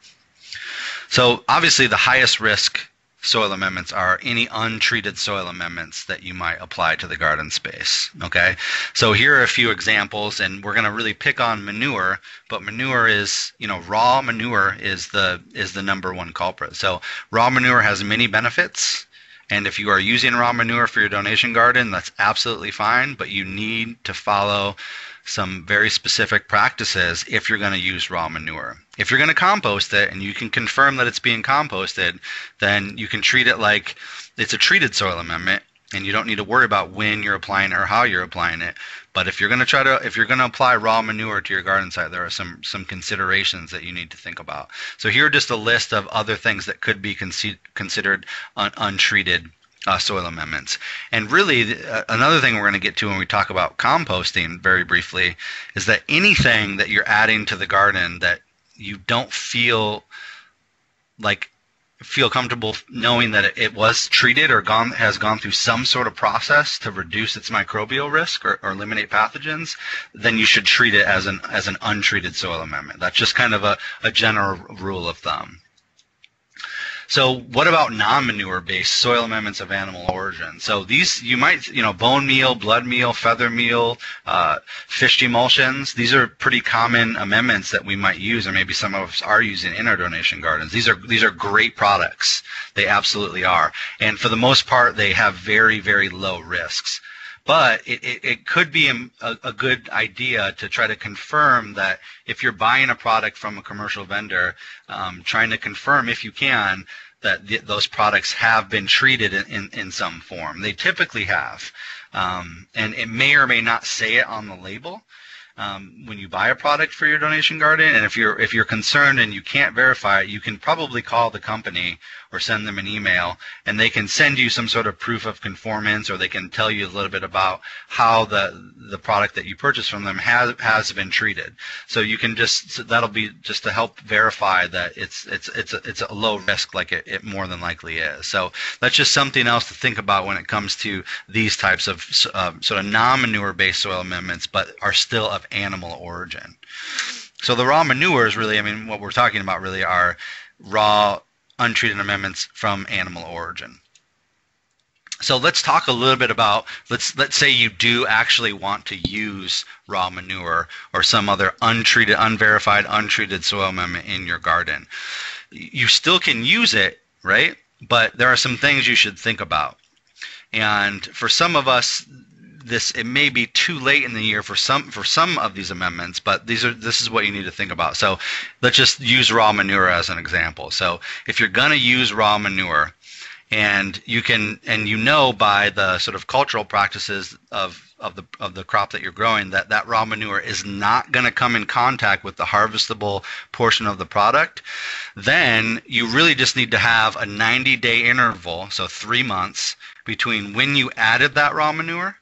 So obviously the highest risk soil amendments are any untreated soil amendments that you might apply to the garden space. Okay, so here are a few examples, and we're going to really pick on manure, but manure is, you know, raw manure is the is the number one culprit. So raw manure has many benefits. And if you are using raw manure for your donation garden, that's absolutely fine, but you need to follow some very specific practices if you're going to use raw manure. If you're going to compost it and you can confirm that it's being composted, then you can treat it like it's a treated soil amendment and you don't need to worry about when you're applying it or how you're applying it. But if you're going to try to if you're going to apply raw manure to your garden site, there are some some considerations that you need to think about. So here are just a list of other things that could be con- considered un- untreated uh, soil amendments. And really, uh, another thing we're going to get to when we talk about composting very briefly is that anything that you're adding to the garden that you don't feel like feel comfortable knowing that it, it was treated or gone has gone through some sort of process to reduce its microbial risk or, or eliminate pathogens, then you should treat it as an as an untreated soil amendment. That's just kind of a, a general rule of thumb. So what about non-manure based soil amendments of animal origin? So these you might you know bone meal, blood meal, feather meal, uh, fish emulsions. These are pretty common amendments that we might use, or maybe some of us are using in our donation gardens. These are these are great products. They absolutely are, and for the most part, they have very very low risks but it, it, it, could be a, a, good idea to try to confirm that if you're buying a product from a commercial vendor, um, trying to confirm if you can that th- those products have been treated in, in, in some form. They typically have. Um, and it may or may not say it on the label, um, when you buy a product for your donation garden. And if you're if you're concerned and you can't verify it, you can probably call the company or send them an email, and they can send you some sort of proof of conformance, or they can tell you a little bit about how the the product that you purchased from them has has been treated. So you can just that'll be just to help verify that it's it's it's a, it's a low risk, like it, it more than likely is. So that's just something else to think about when it comes to these types of uh, sort of non-manure based soil amendments, but are still of animal origin. So the raw manures really, I mean, what we're talking about really are raw untreated amendments from animal origin. So let's talk a little bit about let's let's say you do actually want to use raw manure or some other untreated, unverified, untreated soil amendment in your garden. You still can use it, right? But there are some things you should think about. And for some of us, this it may be too late in the year for some for some of these amendments, but these are this is what you need to think about. So let's just use raw manure as an example. So if you're gonna use raw manure, and you can and you know by the sort of cultural practices of of the of the crop that you're growing that that raw manure is not going to come in contact with the harvestable portion of the product then you really just need to have a 90 day interval so 3 months between when you added that raw manure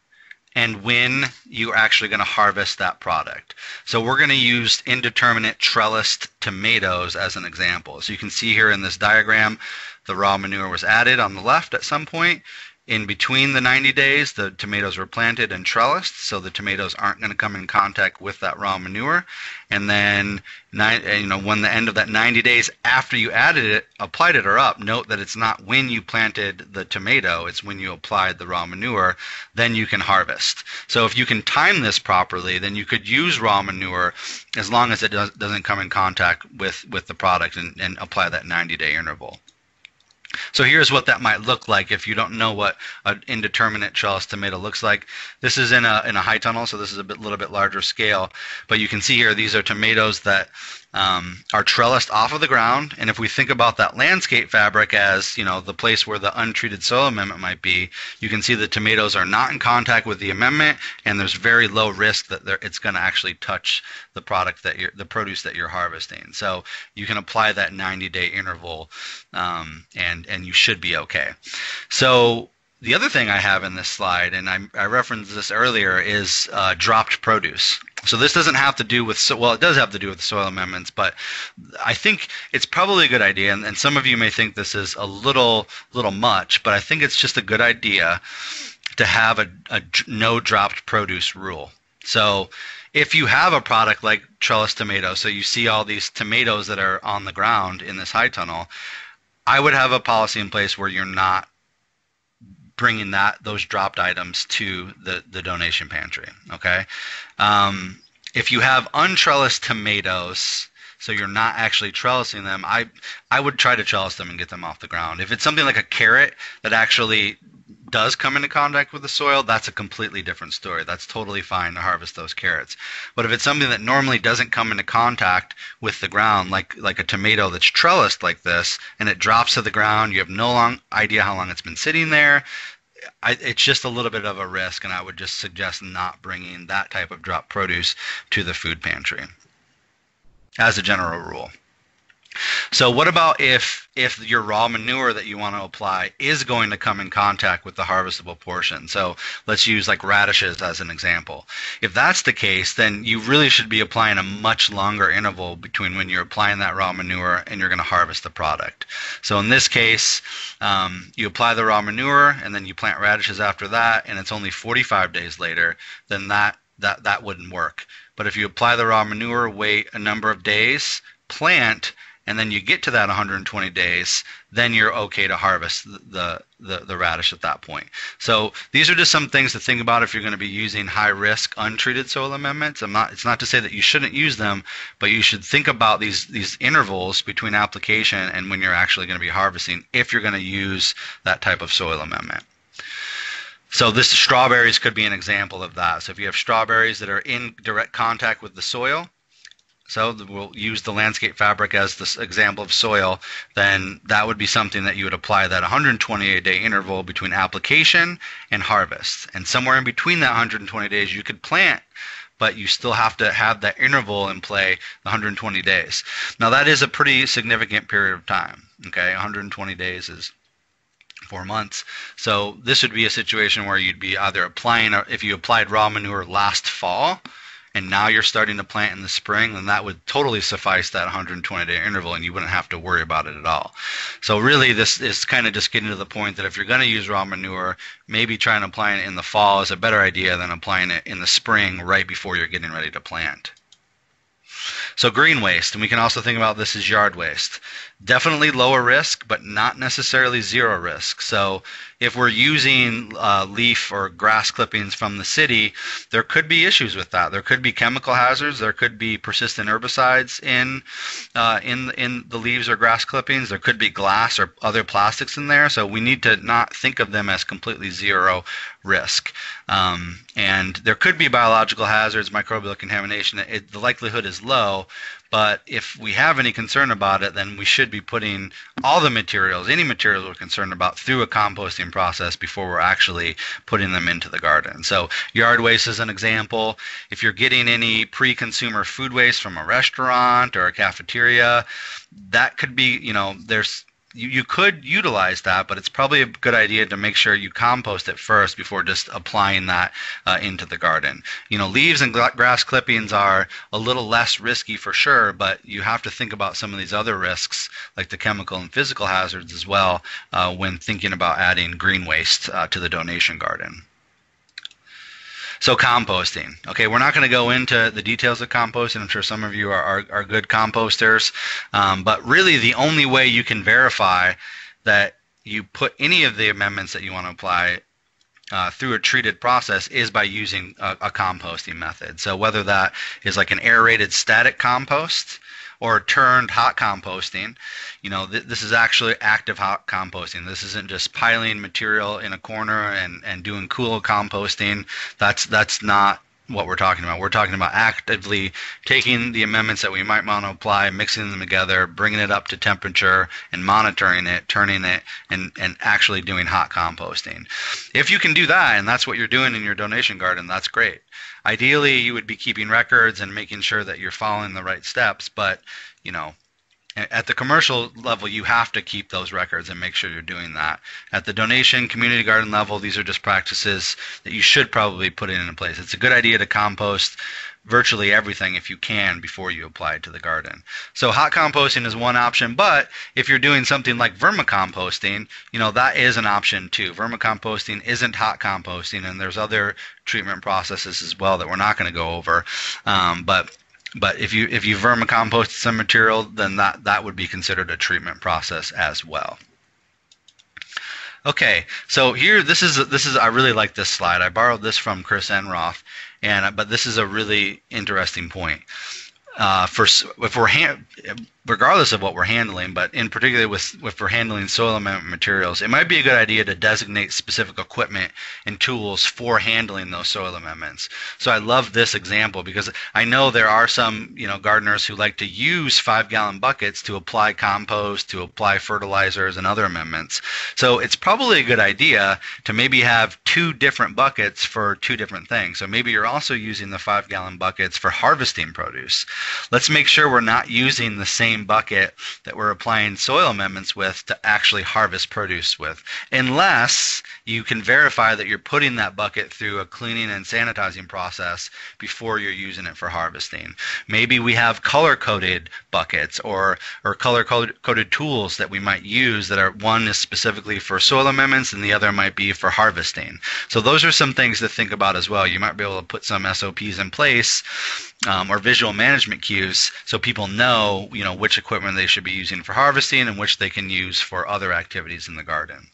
and when you're actually going to harvest that product. So we're going to use indeterminate trellised tomatoes as an example. So you can see here in this diagram, the raw manure was added on the left at some point. In between the 90 days, the tomatoes were planted and trellised, so the tomatoes aren't going to come in contact with that raw manure. And then, eh, you know, when the end of that 90 days after you added it, applied it or up, note that it's not when you planted the tomato, it's when you applied the raw manure, then you can harvest. So if you can time this properly, then you could use raw manure as long as it does, not come in contact with, with the product and, and apply that 90 day interval. So here's what that might look like if you don't know what an indeterminate trellis tomato looks like. This is in a in a high tunnel, so this is a bit, little bit larger scale. But you can see here these are tomatoes that um, are trellised off of the ground. And if we think about that landscape fabric as you know the place where the untreated soil amendment might be, you can see the tomatoes are not in contact with the amendment, and there's very low risk that it's going to actually touch the product that you're the produce that you're harvesting. So you can apply that 90-day interval, um, and and you should be okay. So the other thing I have in this slide, and I, I referenced this earlier, is uh, dropped produce. So this doesn't have to do with so well, it does have to do with the soil amendments, but I think it's probably a good idea, and, and some of you may think this is a little little much, but I think it's just a good idea to have a, a no dropped produce rule. So if you have a product like trellis tomato, so you see all these tomatoes that are on the ground in this high tunnel, I would have a policy in place where you're not bringing that those dropped items to the the donation pantry. Okay, um, if you have untrellised tomatoes, so you're not actually trellising them, I I would try to trellis them and get them off the ground. If it's something like a carrot that actually does come into contact with the soil, that's a completely different story. That's totally fine to harvest those carrots. But if it's something that normally doesn't come into contact with the ground, like like a tomato that's trellised like this, and it drops to the ground, you have no long idea how long it's been sitting there. I, it's just a little bit of a risk, and I would just suggest not bringing that type of drop produce to the food pantry as a general rule. So what about if if your raw manure that you want to apply is going to come in contact with the harvestable portion? So let's use like radishes as an example. If that's the case, then you really should be applying a much longer interval between when you're applying that raw manure and you're going to harvest the product. So in this case, um, you apply the raw manure and then you plant radishes after that, and it's only 45 days later. Then that that that wouldn't work. But if you apply the raw manure, wait a number of days, plant and then you get to that 120 days, then you're okay to harvest the, the, the, radish at that point. So these are just some things to think about if you're going to be using high risk untreated soil amendments. I'm not, it's not to say that you shouldn't use them, but you should think about these, these intervals between application and when you're actually going to be harvesting if you're going to use that type of soil amendment. So this strawberries could be an example of that. So if you have strawberries that are in direct contact with the soil, so we'll use the landscape fabric as this example of soil, then that would be something that you would apply that 128 day interval between application and harvest. And somewhere in between that 120 days, you could plant but you still have to have that interval in play 120 days. Now that is a pretty significant period of time. Okay, 120 days is four months. So this would be a situation where you'd be either applying, if you applied raw manure last fall, and now you're starting to plant in the spring, then that would totally suffice that 120 day interval and you wouldn't have to worry about it at all. So really this is kind of just getting to the point that if you're going to use raw manure, maybe trying to apply it in the fall is a better idea than applying it in the spring right before you're getting ready to plant. So green waste, and we can also think about this as yard waste. Definitely lower risk, but not necessarily zero risk. So if we're using uh, leaf or grass clippings from the city, there could be issues with that. There could be chemical hazards. There could be persistent herbicides in uh, in in the leaves or grass clippings. There could be glass or other plastics in there. So we need to not think of them as completely zero risk. Um, and there could be biological hazards, microbial contamination. It, the likelihood is low, but if we have any concern about it, then we should be putting all the materials, any materials we're concerned about, through a composting process before we're actually putting them into the garden. So, yard waste is an example. If you're getting any pre consumer food waste from a restaurant or a cafeteria, that could be, you know, there's you, you could utilize that, but it's probably a good idea to make sure you compost it first before just applying that uh, into the garden. You know, leaves and grass clippings are a little less risky for sure, but you have to think about some of these other risks, like the chemical and physical hazards as well, uh, when thinking about adding green waste uh, to the donation garden. So composting. Okay, we're not going to go into the details of composting. I'm sure some of you are, are, are good composters. Um, but really the only way you can verify that you put any of the amendments that you want to apply uh, through a treated process is by using a, a, composting method. So whether that is like an aerated static compost or turned hot composting. You know, th- this is actually active hot composting. This isn't just piling material in a corner and, and doing cool composting. That's that's not what we're talking about. We're talking about actively taking the amendments that we might want to apply, mixing them together, bringing it up to temperature, and monitoring it, turning it, and, and actually doing hot composting. If you can do that, and that's what you're doing in your donation garden, that's great. Ideally, you would be keeping records and making sure that you're following the right steps, but you know, at the commercial level, you have to keep those records and make sure you're doing that. At the donation community garden level, these are just practices that you should probably put in place. It's a good idea to compost virtually everything if you can before you apply it to the garden. So hot composting is one option, but if you're doing something like vermicomposting, you know, that is an option too. Vermicomposting isn't hot composting and there's other treatment processes as well that we're not going to go over. Um, but but if you if you vermicompost some material, then that that would be considered a treatment process as well. Okay, so here this is this is I really like this slide. I borrowed this from Chris Enroth, and but this is a really interesting point. Uh, for if we're hand, regardless of what we're handling, but in particular with if we're handling soil amendment materials, it might be a good idea to designate specific equipment and tools for handling those soil amendments. So I love this example because I know there are some you know gardeners who like to use five gallon buckets to apply compost, to apply fertilizers and other amendments. So it's probably a good idea to maybe have two different buckets for two different things. So maybe you're also using the five gallon buckets for harvesting produce. Let's make sure we're not using the same same bucket that we're applying soil amendments with to actually harvest produce with, unless you can verify that you're putting that bucket through a cleaning and sanitizing process before you're using it for harvesting. Maybe we have color coded buckets or, or color coded tools that we might use that are one is specifically for soil amendments and the other might be for harvesting. So those are some things to think about as well. You might be able to put some SOPs in place um, or visual management cues so people know, you know, which equipment they should be using for harvesting and which they can use for other activities in the garden.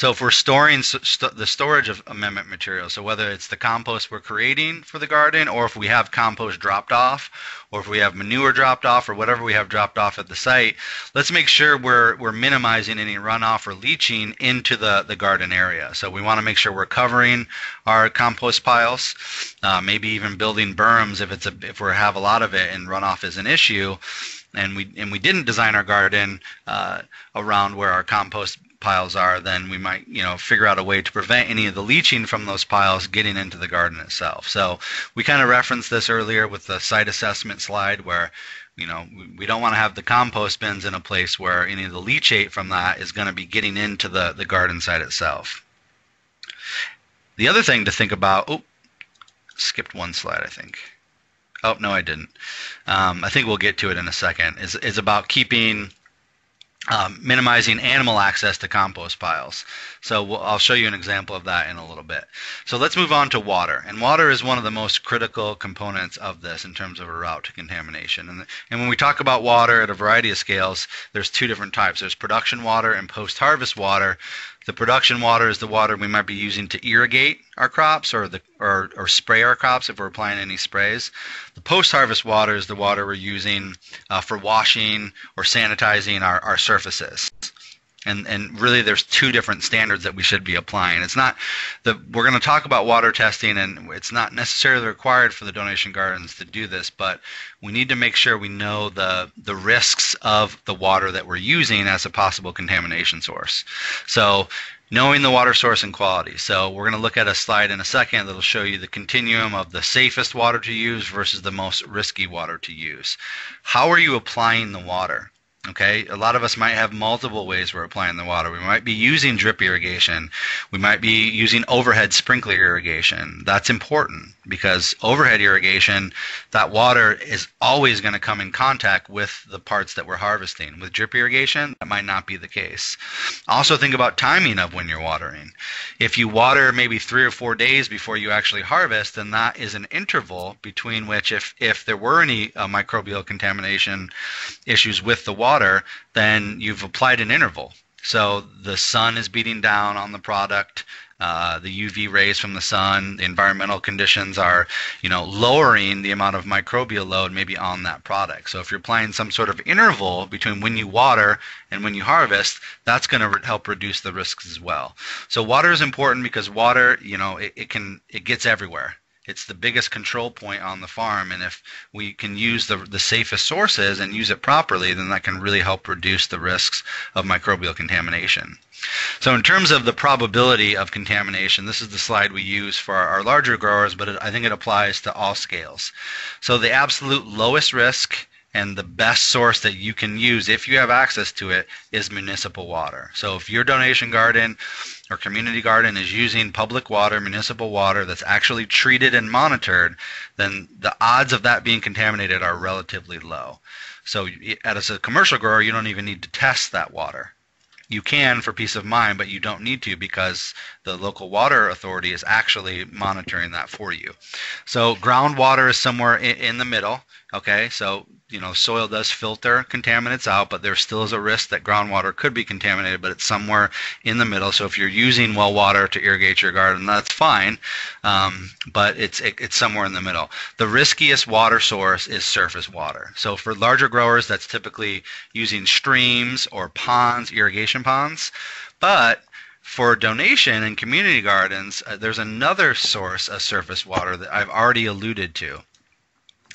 So if we're storing st- the storage of amendment material, so whether it's the compost we're creating for the garden, or if we have compost dropped off, or if we have manure dropped off, or whatever we have dropped off at the site, let's make sure we're we're minimizing any runoff or leaching into the the garden area. So we want to make sure we're covering our compost piles, uh, maybe even building berms if it's a if we have a lot of it and runoff is an issue and we and we didn't design our garden uh, around where our compost piles are, then we might, you know, figure out a way to prevent any of the leaching from those piles getting into the garden itself. So we kind of referenced this earlier with the site assessment slide where, you know, we don't want to have the compost bins in a place where any of the leachate from that is going to be getting into the, the garden site itself. The other thing to think about, oh, skipped one slide, I think. Oh, no, I didn't. Um, I think we'll get to it in a second, is, is about keeping um, minimizing animal access to compost piles. So we'll, I'll show you an example of that in a little bit. So let's move on to water. And water is one of the most critical components of this in terms of a route to contamination. And, and when we talk about water at a variety of scales, there's two different types. There's production water and post-harvest water. The production water is the water we might be using to irrigate our crops or the or, or spray our crops if we're applying any sprays. The post-harvest water is the water we're using uh, for washing or sanitizing our, our surfaces and and really there's two different standards that we should be applying it's not the we're going to talk about water testing and it's not necessarily required for the donation gardens to do this but we need to make sure we know the the risks of the water that we're using as a possible contamination source so knowing the water source and quality. So we're going to look at a slide in a second that'll show you the continuum of the safest water to use versus the most risky water to use. How are you applying the water? Okay, a lot of us might have multiple ways we're applying the water. We might be using drip irrigation. We might be using overhead sprinkler irrigation. That's important because overhead irrigation, that water is always going to come in contact with the parts that we're harvesting. With drip irrigation, that might not be the case. Also, think about timing of when you're watering. If you water maybe three or four days before you actually harvest, then that is an interval between which, if, if there were any uh, microbial contamination issues with the water, water, then you've applied an interval. So the sun is beating down on the product. Uh, the UV rays from the sun, the environmental conditions are, you know, lowering the amount of microbial load maybe on that product. So if you're applying some sort of interval between when you water and when you harvest, that's going to re- help reduce the risks as well. So water is important because water, you know, it, it can it gets everywhere it's the biggest control point on the farm. And if we can use the, the safest sources and use it properly then that can really help reduce the risks of microbial contamination. So in terms of the probability of contamination this is the slide we use for our, larger growers but it, i think it applies to all scales. So the absolute lowest risk and the best source that you can use if you have access to it is municipal water. So if your donation garden or community garden is using public water, municipal water that's actually treated and monitored, then the odds of that being contaminated are relatively low. So as a commercial grower, you don't even need to test that water. You can for peace of mind, but you don't need to because the local water authority is actually monitoring that for you. So groundwater is somewhere in, the middle. Okay, so you know, soil does filter contaminants out, but there still is a risk that groundwater could be contaminated, but it's somewhere in the middle. So if you're using well water to irrigate your garden, that's fine, um, but it's it, it's somewhere in the middle. The riskiest water source is surface water. So for larger growers, that's typically using streams or ponds, irrigation ponds, but for donation and community gardens, uh, there's another source of surface water that I've already alluded to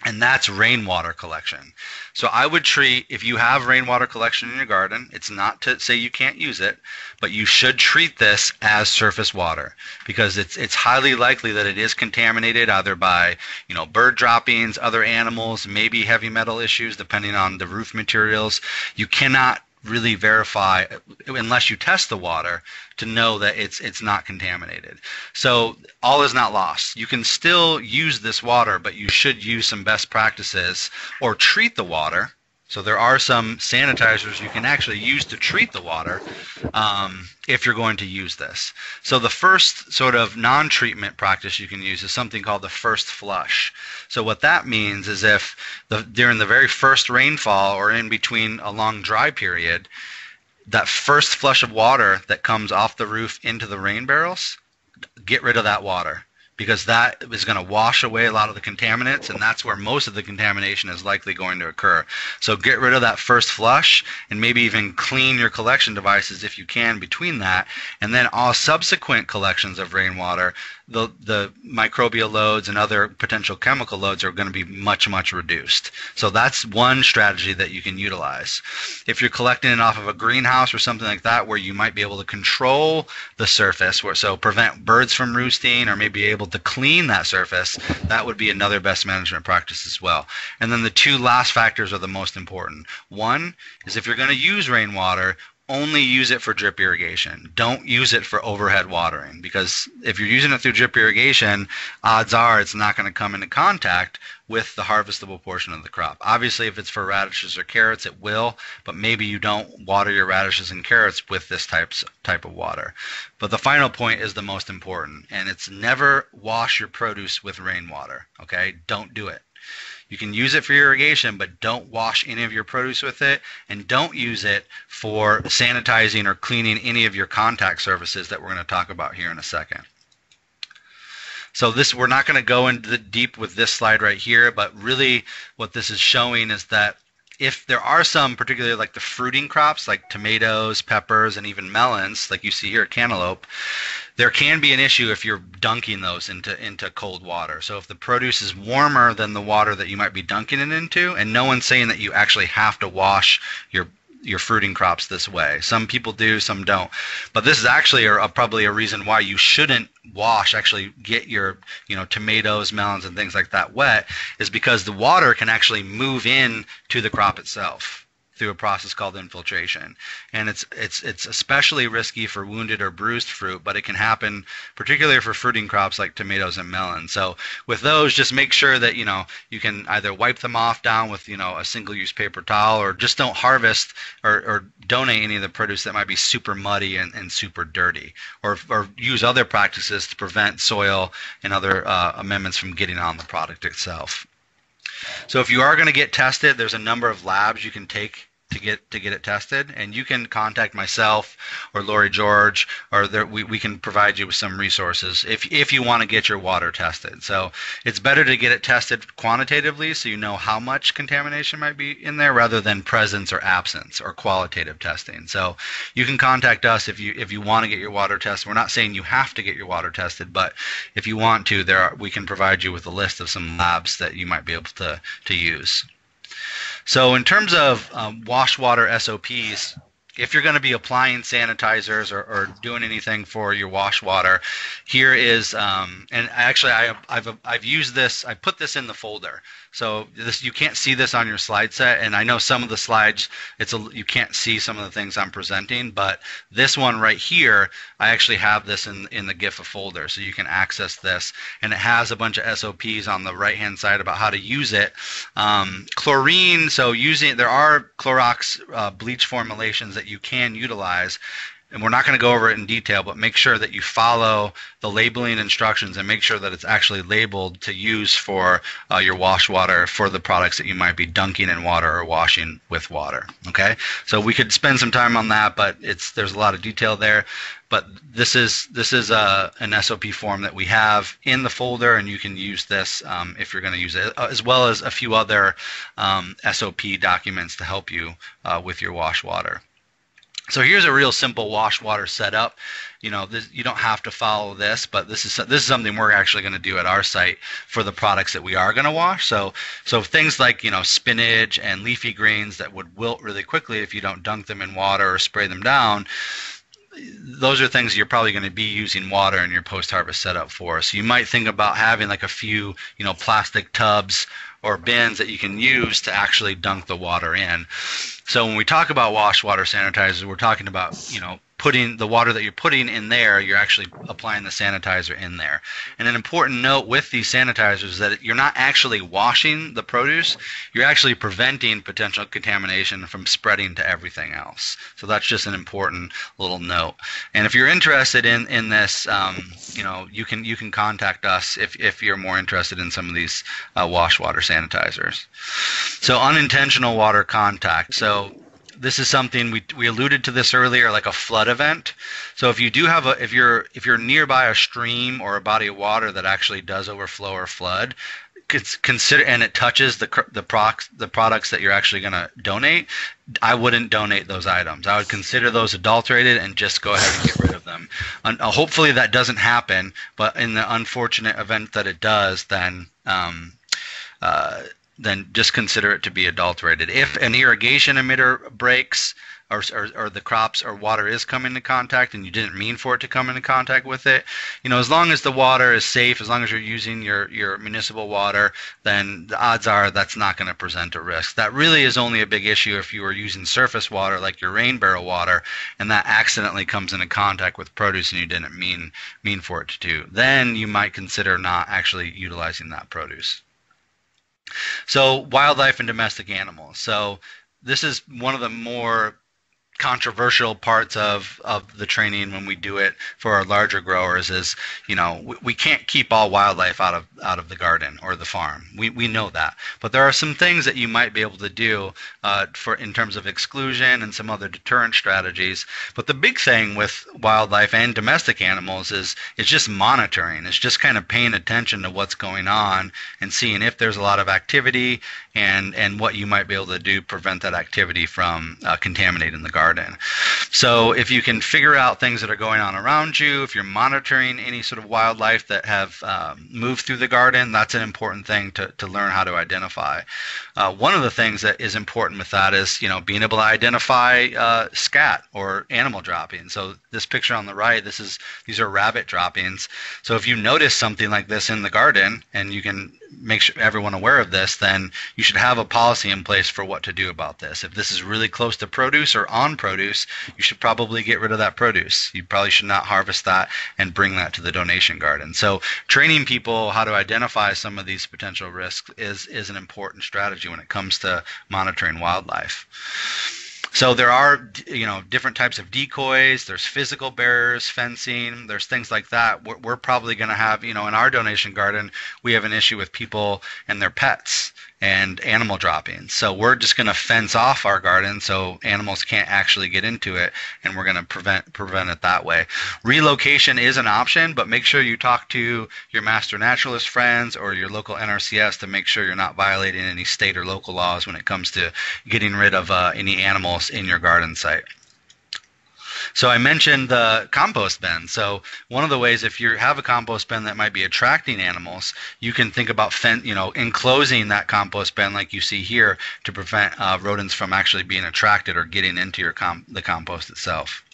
and that's rainwater collection. So I would treat if you have rainwater collection in your garden, it's not to say you can't use it, but you should treat this as surface water because it's it's highly likely that it is contaminated either by, you know, bird droppings, other animals, maybe heavy metal issues depending on the roof materials. You cannot really verify unless you test the water to know that it's it's not contaminated. So all is not lost. You can still use this water, but you should use some best practices or treat the water so there are some sanitizers you can actually use to treat the water um, if you're going to use this. So the first sort of non-treatment practice you can use is something called the first flush. So what that means is if the, during the very first rainfall or in between a long dry period, that first flush of water that comes off the roof into the rain barrels, get rid of that water because that is going to wash away a lot of the contaminants, and that's where most of the contamination is likely going to occur. So get rid of that first flush, and maybe even clean your collection devices if you can between that, and then all subsequent collections of rainwater the the microbial loads and other potential chemical loads are going to be much much reduced. So that's one strategy that you can utilize. If you're collecting it off of a greenhouse or something like that, where you might be able to control the surface, where so prevent birds from roosting, or maybe able to clean that surface, that would be another best management practice as well. And then the two last factors are the most important. One is if you're going to use rainwater, only use it for drip irrigation. Don't use it for overhead watering because if you're using it through drip irrigation, odds are it's not going to come into contact with the harvestable portion of the crop. Obviously, if it's for radishes or carrots, it will, but maybe you don't water your radishes and carrots with this types, type of water. But the final point is the most important, and it's never wash your produce with rainwater. Okay? Don't do it. You can use it for irrigation, but don't wash any of your produce with it, and don't use it for sanitizing or cleaning any of your contact surfaces that we're going to talk about here in a second. So this we're not going to go into the deep with this slide right here, but really what this is showing is that if there are some, particularly like the fruiting crops, like tomatoes, peppers, and even melons, like you see here, at cantaloupe, there can be an issue if you're dunking those into into cold water. So if the produce is warmer than the water that you might be dunking it into, and no one's saying that you actually have to wash your your fruiting crops this way. Some people do, some don't. But this is actually a, a, probably a reason why you shouldn't wash, actually get your, you know, tomatoes, melons, and things like that wet, is because the water can actually move in to the crop itself through a process called infiltration. And it's it's it's especially risky for wounded or bruised fruit, but it can happen particularly for fruiting crops like tomatoes and melons. So with those, just make sure that you know you can either wipe them off down with you know a single-use paper towel, or just don't harvest or, or donate any of the produce that might be super muddy and, and super dirty, or or use other practices to prevent soil and other uh, amendments from getting on the product itself. So if you are going to get tested, there's a number of labs you can take to get to get it tested. And you can contact myself or Lori George or there, we, we can provide you with some resources if, if you want to get your water tested. So it's better to get it tested quantitatively so you know how much contamination might be in there rather than presence or absence or qualitative testing. So you can contact us if you if you want to get your water tested. We're not saying you have to get your water tested but if you want to there are, we can provide you with a list of some labs that you might be able to to use so in terms of um, wash water SOPs, if you're going to be applying sanitizers or, or, doing anything for your wash water, here is, um, and actually I, have I've used this, I put this in the folder. So this you can't see this on your slide set, and I know some of the slides it's a, you can't see some of the things I'm presenting, but this one right here, I actually have this in in the GIFA folder, so you can access this, and it has a bunch of SOPs on the right hand side about how to use it. Um, chlorine, so using there are Clorox uh, bleach formulations that you can utilize and we're not going to go over it in detail, but make sure that you follow the labeling instructions and make sure that it's actually labeled to use for uh, your wash water for the products that you might be dunking in water or washing with water. Okay, so we could spend some time on that, but it's there's a lot of detail there. But this is this is a, uh, an SOP form that we have in the folder, and you can use this um, if you're going to use it, uh, as well as a few other um, SOP documents to help you uh, with your wash water. So here's a real simple wash water setup. You know, this, you don't have to follow this, but this is this is something we're actually going to do at our site for the products that we are going to wash. So so things like you know spinach and leafy greens that would wilt really quickly if you don't dunk them in water or spray them down those are things you're probably going to be using water in your post-harvest setup for. So you might think about having like a few, you know, plastic tubs or bins that you can use to actually dunk the water in. So when we talk about wash water sanitizers, we're talking about, you know, putting the water that you're putting in there, you're actually applying the sanitizer in there. And an important note with these sanitizers is that you're not actually washing the produce, you're actually preventing potential contamination from spreading to everything else. So that's just an important little note. And if you're interested in in this, um, you know, you can you can contact us if if you're more interested in some of these uh, wash water sanitizers. So unintentional water contact. So this is something we, we alluded to this earlier, like a flood event. So if you do have a if you're if you're nearby a stream or a body of water that actually does overflow or flood, consider and it touches the the procs the products that you're actually going to donate. I wouldn't donate those items. I would consider those adulterated and just go ahead and get rid of them. And, uh, hopefully that doesn't happen, but in the unfortunate event that it does, then um, uh, then just consider it to be adulterated. If an irrigation emitter breaks, or, or, or, the crops or water is coming into contact and you didn't mean for it to come into contact with it, you know, as long as the water is safe, as long as you're using your, your municipal water, then the odds are that's not going to present a risk. That really is only a big issue if you are using surface water like your rain barrel water and that accidentally comes into contact with produce and you didn't mean mean for it to do. Then you might consider not actually utilizing that produce. So wildlife and domestic animals. So this is one of the more controversial parts of, of the training when we do it for our larger growers is you know we, we, can't keep all wildlife out of out of the garden or the farm. We, we know that. But there are some things that you might be able to do uh, for in terms of exclusion and some other deterrent strategies. But the big thing with wildlife and domestic animals is it's just monitoring. It's just kind of paying attention to what's going on and seeing if there's a lot of activity and and what you might be able to do prevent that activity from uh, contaminating the garden. So if you can figure out things that are going on around you, if you're monitoring any sort of wildlife that have um, moved through the garden, that's an important thing to, to learn how to identify. Uh, one of the things that is important with that is you know being able to identify uh, scat or animal droppings. So this picture on the right, this is these are rabbit droppings. So if you notice something like this in the garden and you can make sure everyone aware of this, then you should have a policy in place for what to do about this. If this is really close to produce or on produce, you should probably get rid of that produce. You probably should not harvest that and bring that to the donation garden. So training people how to identify some of these potential risks is is an important strategy when it comes to monitoring wildlife. So there are, you know, different types of decoys. There's physical barriers, fencing. There's things like that. We're, we're probably going to have, you know, in our donation garden, we have an issue with people and their pets and animal droppings. So we're just going to fence off our garden so animals can't actually get into it, and we're going to prevent prevent it that way. Relocation is an option, but make sure you talk to your master naturalist friends or your local NRCS to make sure you're not violating any state or local laws when it comes to getting rid of uh, any animals in your garden site. So I mentioned the compost bin. So one of the ways, if you have a compost bin that might be attracting animals, you can think about fen- you know enclosing that compost bin like you see here to prevent uh, rodents from actually being attracted or getting into your com- the compost itself.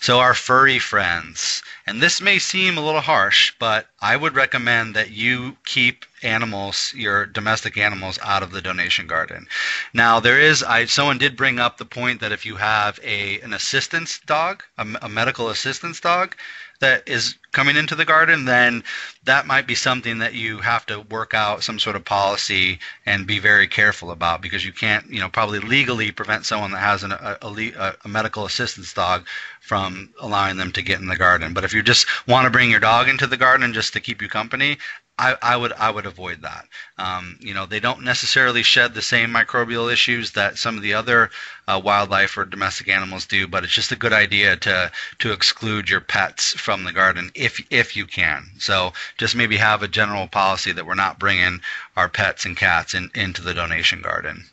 So our furry friends, and this may seem a little harsh, but I would recommend that you keep animals, your domestic animals, out of the donation garden. Now, there is, I, someone did bring up the point that if you have a an assistance dog, a, a medical assistance dog, that is coming into the garden, then that might be something that you have to work out some sort of policy and be very careful about because you can't, you know, probably legally prevent someone that has an, a, a, a, medical assistance dog from allowing them to get in the garden. But if you just want to bring your dog into the garden just to keep you company, I, I, would I would avoid that. Um, you know, they don't necessarily shed the same microbial issues that some of the other uh, wildlife or domestic animals do, but it's just a good idea to to exclude your pets from the garden if if you can. So just maybe have a general policy that we're not bringing our pets and cats in, into the donation garden.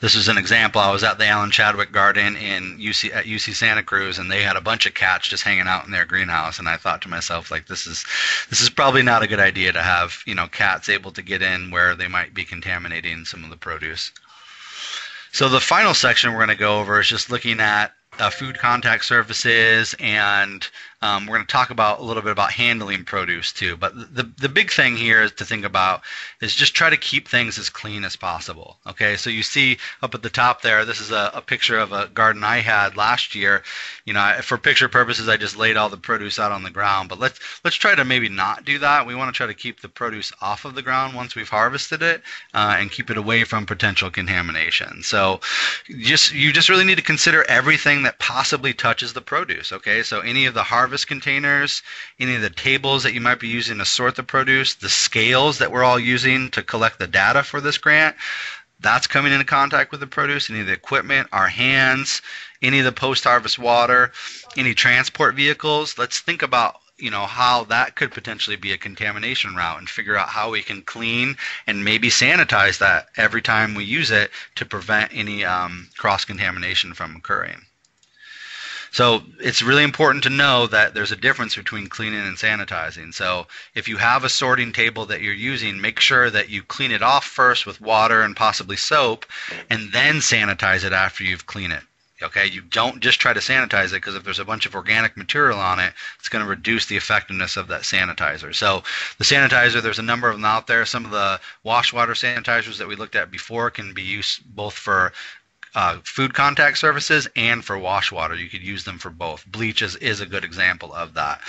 This is an example. I was at the Alan Chadwick Garden in UC at UC Santa Cruz, and they had a bunch of cats just hanging out in their greenhouse. And I thought to myself, like, this is this is probably not a good idea to have you know cats able to get in where they might be contaminating some of the produce. So the final section we're going to go over is just looking at uh, food contact surfaces and um, we're going to talk about a little bit about handling produce too. But the, the big thing here is to think about is just try to keep things as clean as possible. Okay, so you see up at the top there, this is a, a picture of a garden I had last year. You know, for picture purposes, I just laid all the produce out on the ground. But let's let's try to maybe not do that. We want to try to keep the produce off of the ground once we've harvested it uh, and keep it away from potential contamination. So just you just really need to consider everything that possibly touches the produce. Okay, so any of the harvest harvest containers, any of the tables that you might be using to sort the produce, the scales that we're all using to collect the data for this grant, that's coming into contact with the produce, any of the equipment, our hands, any of the post-harvest water, any transport vehicles. Let's think about you know how that could potentially be a contamination route and figure out how we can clean and maybe sanitize that every time we use it to prevent any um, cross contamination from occurring So it's really important to know that there's a difference between cleaning and sanitizing. So if you have a sorting table that you're using, make sure that you clean it off first with water and possibly soap, and then sanitize it after you've cleaned it. Okay, you don't just try to sanitize it because if there's a bunch of organic material on it, it's going to reduce the effectiveness of that sanitizer. So the sanitizer, there's a number of them out there. Some of the wash water sanitizers that we looked at before can be used both for uh, food contact surfaces and for wash water. You could use them for both. Bleach is, is a good example of that.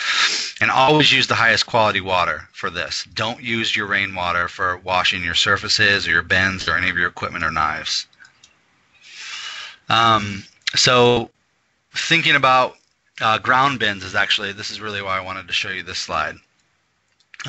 And always use the highest quality water for this. Don't use your rainwater for washing your surfaces or your bins or any of your equipment or knives. Um, so thinking about uh, ground bins is actually, this is really why I wanted to show you this slide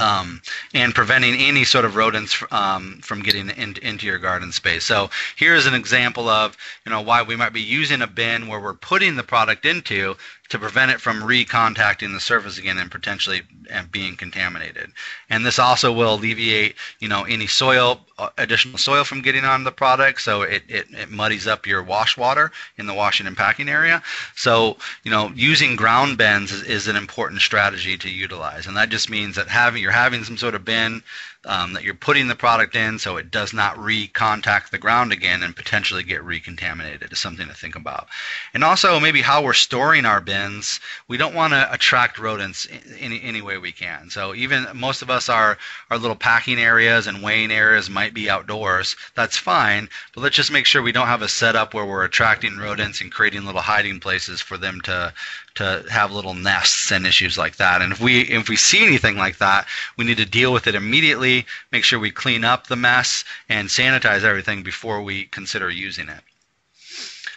um, and preventing any sort of rodents um, from getting in, into your garden space. So here's an example of you know why we might be using a bin where we're putting the product into to prevent it from recontacting the surface again and potentially being contaminated. And this also will alleviate, you know, any soil, uh, additional soil from getting on the product. So it, it, it muddies up your wash water in the washing and packing area. So, you know, using ground bins is, is an important strategy to utilize. And that just means that having, you're having some sort of bin um, that you're putting the product in so it does not recontact the ground again and potentially get recontaminated is something to think about. And also maybe how we're storing our bins. We don't want to attract rodents any, any way we can. So even most of us are our little packing areas and weighing areas might be outdoors. That's fine, but let's just make sure we don't have a setup where we're attracting rodents and creating little hiding places for them to to have little nests and issues like that. And if we if we see anything like that, we need to deal with it immediately. Make sure we clean up the mess and sanitize everything before we consider using it.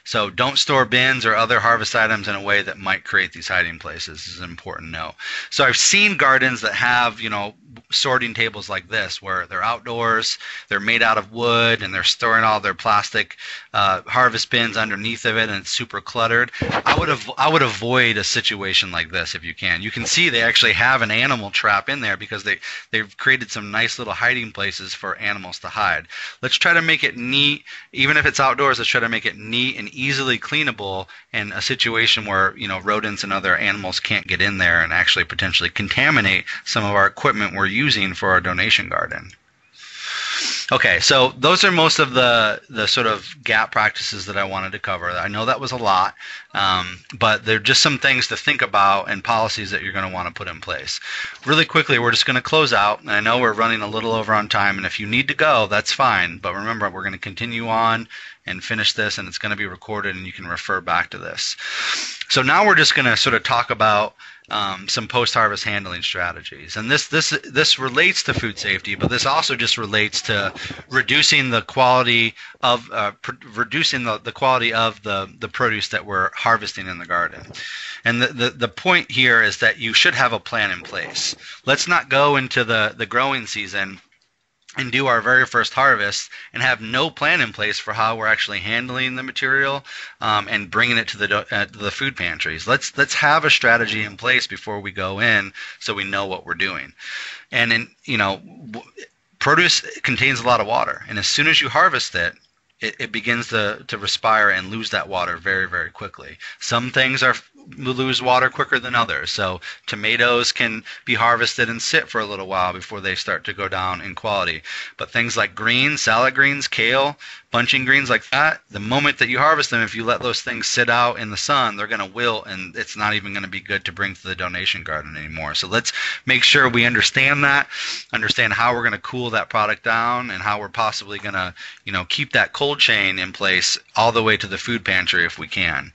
So don't store bins or other harvest items in a way that might create these hiding places. This is an important note. So I've seen gardens that have, you know, sorting tables like this where they're outdoors, they're made out of wood, and they're storing all their plastic uh, harvest bins underneath of it, and it's super cluttered. I would av- I would avoid a situation like this if you can. You can see they actually have an animal trap in there because they they've created some nice little hiding places for animals to hide. Let's try to make it neat, even if it's outdoors. Let's try to make it neat and easily cleanable, and a situation where you know rodents and other animals can't get in there and actually potentially contaminate some of our equipment we're using for our donation garden. Okay, so those are most of the the sort of GAP practices that I wanted to cover. I know that was a lot, um, but they're just some things to think about and policies that you're going to want to put in place. Really quickly, we're just going to close out. And I know we're running a little over on time, and if you need to go, that's fine. But remember, we're going to continue on and finish this, and it's going to be recorded, and you can refer back to this. So now we're just going to sort of talk about um, some post-harvest handling strategies, and this this this relates to food safety, but this also just relates to reducing the quality of uh, reducing the, the quality of the the produce that we're harvesting in the garden. And the, the the point here is that you should have a plan in place. Let's not go into the the growing season and do our very first harvest and have no plan in place for how we're actually handling the material um, and bringing it to the uh, the food pantries. Let's let's have a strategy in place before we go in, so we know what we're doing. And in you know, produce contains a lot of water, and as soon as you harvest it, it, it begins to, to respire and lose that water very, very quickly. Some things are lose water quicker than others. So tomatoes can be harvested and sit for a little while before they start to go down in quality. But things like greens, salad greens, kale, bunching greens like that, the moment that you harvest them, if you let those things sit out in the sun, they're going to wilt and it's not even going to be good to bring to the donation garden anymore. So let's make sure we understand that, understand how we're going to cool that product down and how we're possibly going to, you know, keep that cold chain in place all the way to the food pantry if we can.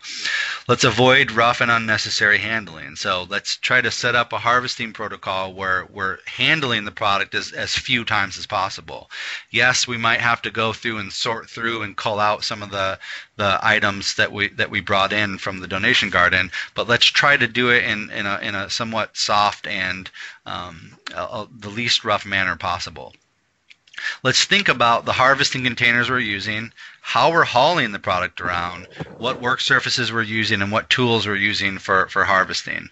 Let's avoid rough and unnecessary handling. So let's try to set up a harvesting protocol where we're handling the product as, as few times as possible. Yes, we might have to go through and sort through and call out some of the the items that we that we brought in from the donation garden, but let's try to do it in in a in a somewhat soft and um, a, a, the least rough manner possible. Let's think about the harvesting containers we're using, how we're hauling the product around, what work surfaces we're using, and what tools we're using for, for harvesting.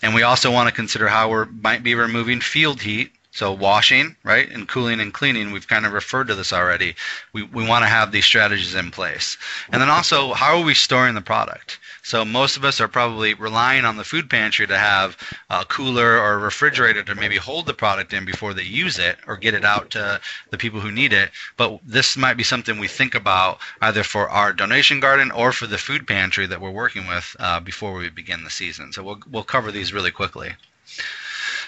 And we also want to consider how we might be removing field heat So washing, right, and cooling and cleaning, we've kind of referred to this already. We, we want to have these strategies in place. And then also, how are we storing the product? So most of us are probably relying on the food pantry to have a cooler or a refrigerator to maybe hold the product in before they use it or get it out to the people who need it. But this might be something we think about either for our donation garden or for the food pantry that we're working with uh, before we begin the season. So we'll, we'll cover these really quickly.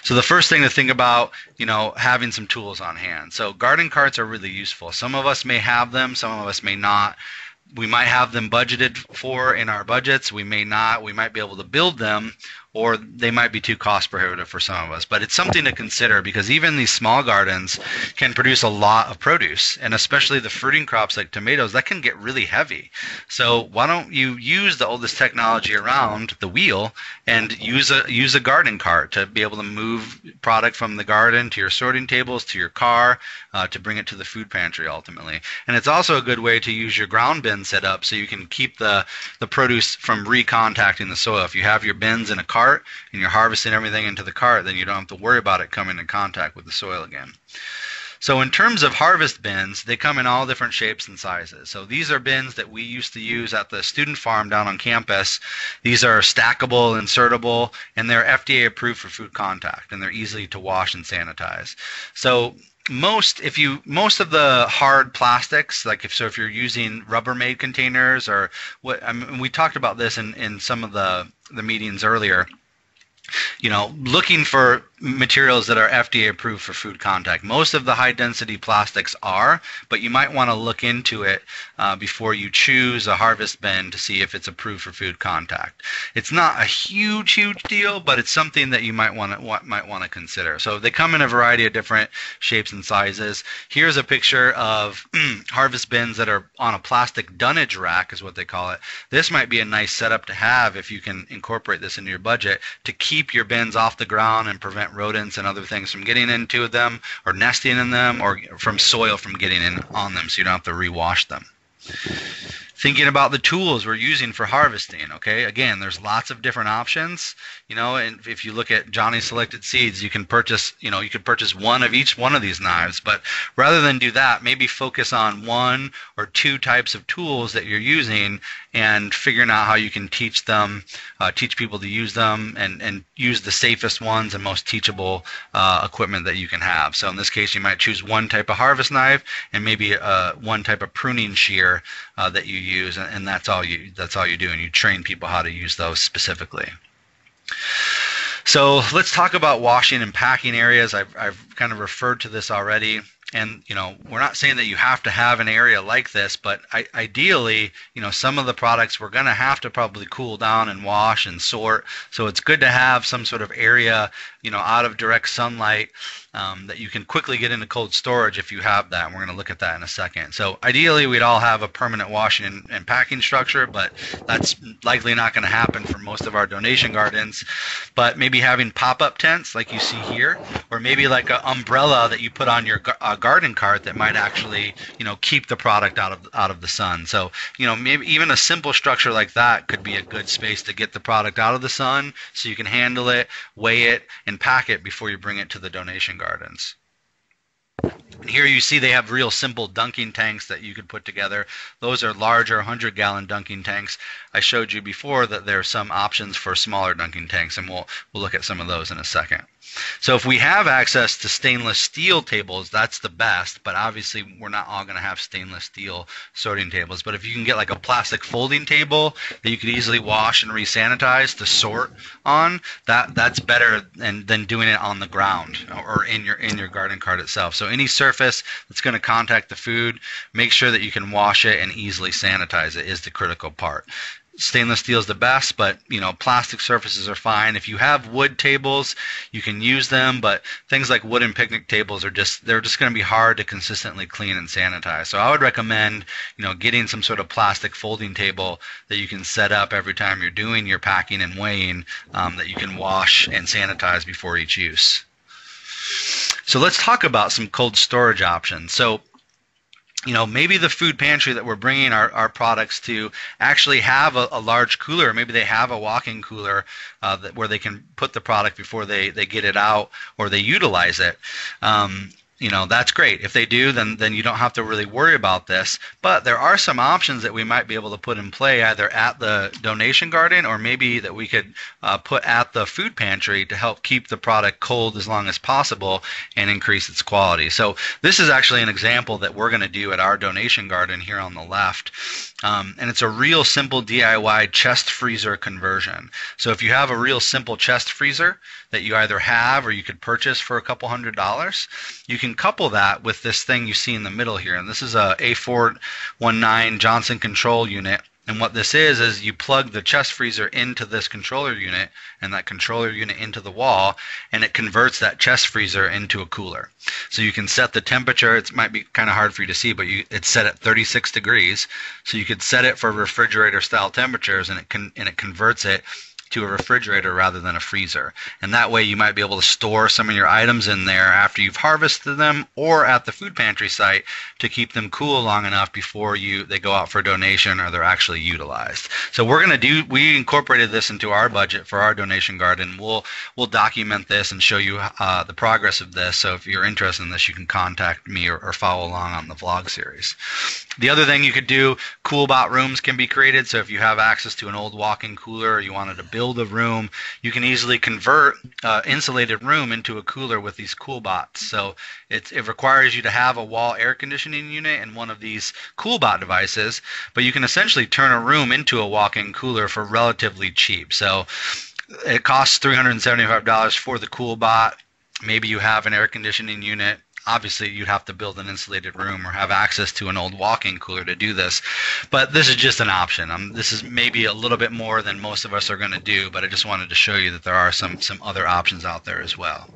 So the first thing to think about, you know, having some tools on hand. So garden carts are really useful. Some of us may have them, some of us may not we might have them budgeted for in our budgets. We may not. We might be able to build them, or they might be too cost prohibitive for some of us. But it's something to consider because even these small gardens can produce a lot of produce, and especially the fruiting crops like tomatoes, that can get really heavy. So why don't you use the oldest technology around, the wheel, and use a use a garden cart to be able to move product from the garden to your sorting tables to your car uh, to bring it to the food pantry ultimately. And it's also a good way to use your ground bin setup so you can keep the the produce from recontacting the soil. If you have your bins in a car cart and you're harvesting everything into the cart, then you don't have to worry about it coming in contact with the soil again. So in terms of harvest bins, they come in all different shapes and sizes. So these are bins that we used to use at the student farm down on campus. These are stackable, insertable, and they're FDA approved for food contact, and they're easy to wash and sanitize. So most if you most of the hard plastics like if so if you're using rubbermaid containers or what I mean we talked about this in in some of the the meetings earlier. You know, looking for materials that are FDA approved for food contact. Most of the high density plastics are, but you might want to look into it uh, before you choose a harvest bin to see if it's approved for food contact. It's not a huge, huge deal, but it's something that you might want to might want to consider. So they come in a variety of different shapes and sizes. Here's a picture of harvest bins that are on a plastic dunnage rack, is what they call it. This might be a nice setup to have if you can incorporate this into your budget to keep keep your bins off the ground and prevent rodents and other things from getting into them or nesting in them or from soil from getting in on them so you don't have to rewash them. Thinking about the tools we're using for harvesting okay? Again there's lots of different options you know and if you look at Johnny's Selected Seeds you can purchase you know you could purchase one of each one of these knives but rather than do that maybe focus on one or two types of tools that you're using and figuring out how you can teach them, uh, teach people to use them, and, and use the safest ones and most teachable uh, equipment that you can have. So in this case, you might choose one type of harvest knife and maybe uh, one type of pruning shear uh, that you use, and, and that's all you that's all you do, and you train people how to use those specifically. So let's talk about washing and packing areas. I've, I've kind of referred to this already and you know we're not saying that you have to have an area like this but I, ideally you know some of the products we're going to have to probably cool down and wash and sort so it's good to have some sort of area you know out of direct sunlight um, that you can quickly get into cold storage if you have that. And we're going to look at that in a second. So ideally, we'd all have a permanent washing and, and packing structure, but that's likely not going to happen for most of our donation gardens. But maybe having pop-up tents like you see here, or maybe like an umbrella that you put on your uh, garden cart that might actually, you know, keep the product out of out of the sun. So you know, maybe even a simple structure like that could be a good space to get the product out of the sun, so you can handle it, weigh it, pack it before you bring it to the donation gardens. And here you see they have real simple dunking tanks that you could put together. Those are larger 100 gallon dunking tanks. I showed you before that there are some options for smaller dunking tanks, and we'll, we'll look at some of those in a second. So if we have access to stainless steel tables, that's the best, but obviously we're not all going to have stainless steel sorting tables. But if you can get like a plastic folding table that you could easily wash and resanitize to sort on, that that's better than, than doing it on the ground or in your in your garden cart itself. So any surface that's going to contact the food, make sure that you can wash it and easily sanitize it is the critical part stainless steel is the best, but you know plastic surfaces are fine. If you have wood tables, you can use them, but things like wooden picnic tables are just they're just going to be hard to consistently clean and sanitize. So I would recommend you know getting some sort of plastic folding table that you can set up every time you're doing your packing and weighing um, that you can wash and sanitize before each use. So let's talk about some cold storage options. So you know, maybe the food pantry that we're bringing our, our products to actually have a, a large cooler. Maybe they have a walk-in cooler uh, that, where they can put the product before they, they get it out or they utilize it. Um, you know that's great. If they do then then you don't have to really worry about this. But there are some options that we might be able to put in play either at the donation garden or maybe that we could uh, put at the food pantry to help keep the product cold as long as possible and increase its quality. So this is actually an example that we're going to do at our donation garden here on the left um, and it's a real simple DIY chest freezer conversion so if you have a real simple chest freezer that you either have or you could purchase for a couple hundred dollars. You can couple that with this thing you see in the middle here. And this is a A419 Johnson control unit. And what this is, is you plug the chest freezer into this controller unit and that controller unit into the wall, and it converts that chest freezer into a cooler. So you can set the temperature. It might be kind of hard for you to see, but you, it's set at 36 degrees. So you could set it for refrigerator style temperatures, and it can and it converts it to a refrigerator rather than a freezer. And that way you might be able to store some of your items in there after you've harvested them or at the food pantry site to keep them cool long enough before you they go out for donation or they're actually utilized. So we're going to do we incorporated this into our budget for our donation garden. We'll we'll document this and show you uh, the progress of this. So if you're interested in this, you can contact me or, or follow along on the vlog series. The other thing you could do, CoolBot rooms can be created. So if you have access to an old walk-in cooler or you wanted to build a room, you can easily convert uh, insulated room into a cooler with these CoolBots. So it, it requires you to have a wall air conditioning unit and one of these CoolBot devices, but you can essentially turn a room into a walk-in cooler for relatively cheap. So it costs $375 for the CoolBot. Maybe you have an air conditioning unit obviously you'd have to build an insulated room or have access to an old walk-in cooler to do this. But this is just an option. Um, this is maybe a little bit more than most of us are going to do but i just wanted to show you that there are some some other options out there as well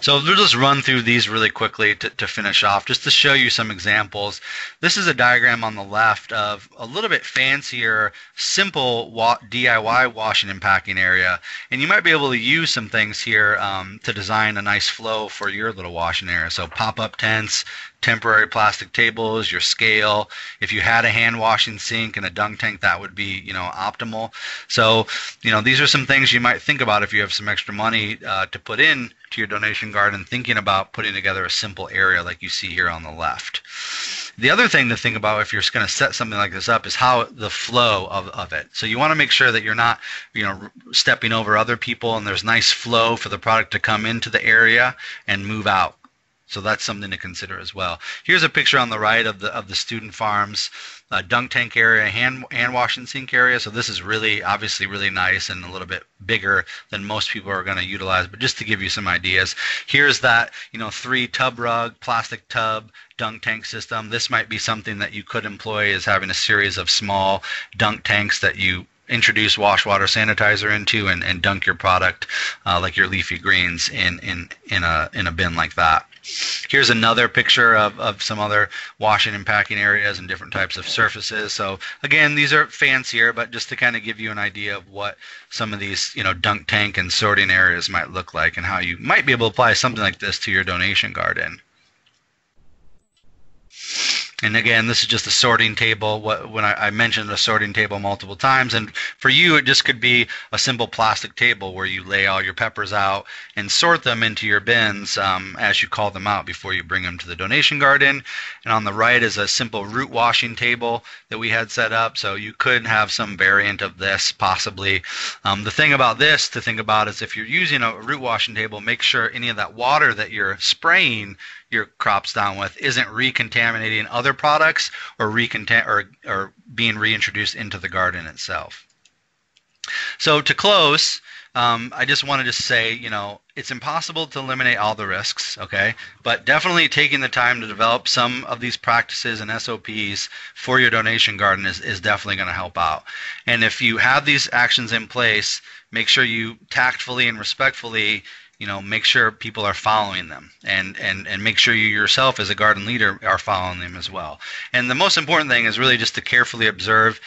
so we'll just run through these really quickly to, to finish off, just to show you some examples. This is a diagram on the left of a little bit fancier, simple wa DIY washing and packing area. And you might be able to use some things here um, to design a nice flow for your little washing area. So pop-up tents, temporary plastic tables, your scale. If you had a hand washing sink and a dunk tank, that would be, you know, optimal. So, you know, these are some things you might think about if you have some extra money uh, to put in to your donation garden, thinking about putting together a simple area like you see here on the left. The other thing to think about if you're going to set something like this up is how the flow of, of it. So you want to make sure that you're not, you know, stepping over other people and there's nice flow for the product to come into the area and move out. So that's something to consider as well. Here's a picture on the right of the of the student farms uh, dunk tank area, hand hand washing sink area. So this is really obviously really nice and a little bit bigger than most people are going to utilize. But just to give you some ideas, here's that you know three Tubtrug plastic tub dunk tank system. This might be something that you could employ as having a series of small dunk tanks that you introduce wash water sanitizer into and, and dunk your product uh, like your leafy greens in, in, in a in a bin like that. Here's another picture of, of some other washing and packing areas and different types of surfaces. So again, these are fancier, but just to kind of give you an idea of what some of these, you know, dunk tank and sorting areas might look like and how you might be able to apply something like this to your donation garden. And again, this is just a sorting table. What, when I, I, mentioned a sorting table multiple times, and for you, it just could be a simple plastic table where you lay all your peppers out and sort them into your bins um, as you call them out before you bring them to the donation garden. And on the right is a simple root washing table that we had set up. So you could have some variant of this possibly. Um, the thing about this to think about is if you're using a root washing table, make sure any of that water that you're spraying your crops down with isn't recontaminating other products or recontam- or, or being reintroduced into the garden itself. So to close, um, I just wanted to say, you know, it's impossible to eliminate all the risks, okay? But definitely taking the time to develop some of these practices and SOPs for your donation garden is, is definitely going to help out. And if you have these actions in place, make sure you tactfully and respectfully you know make sure people are following them. And and and make sure you yourself as a garden leader are following them as well. And the most important thing is really just to carefully observe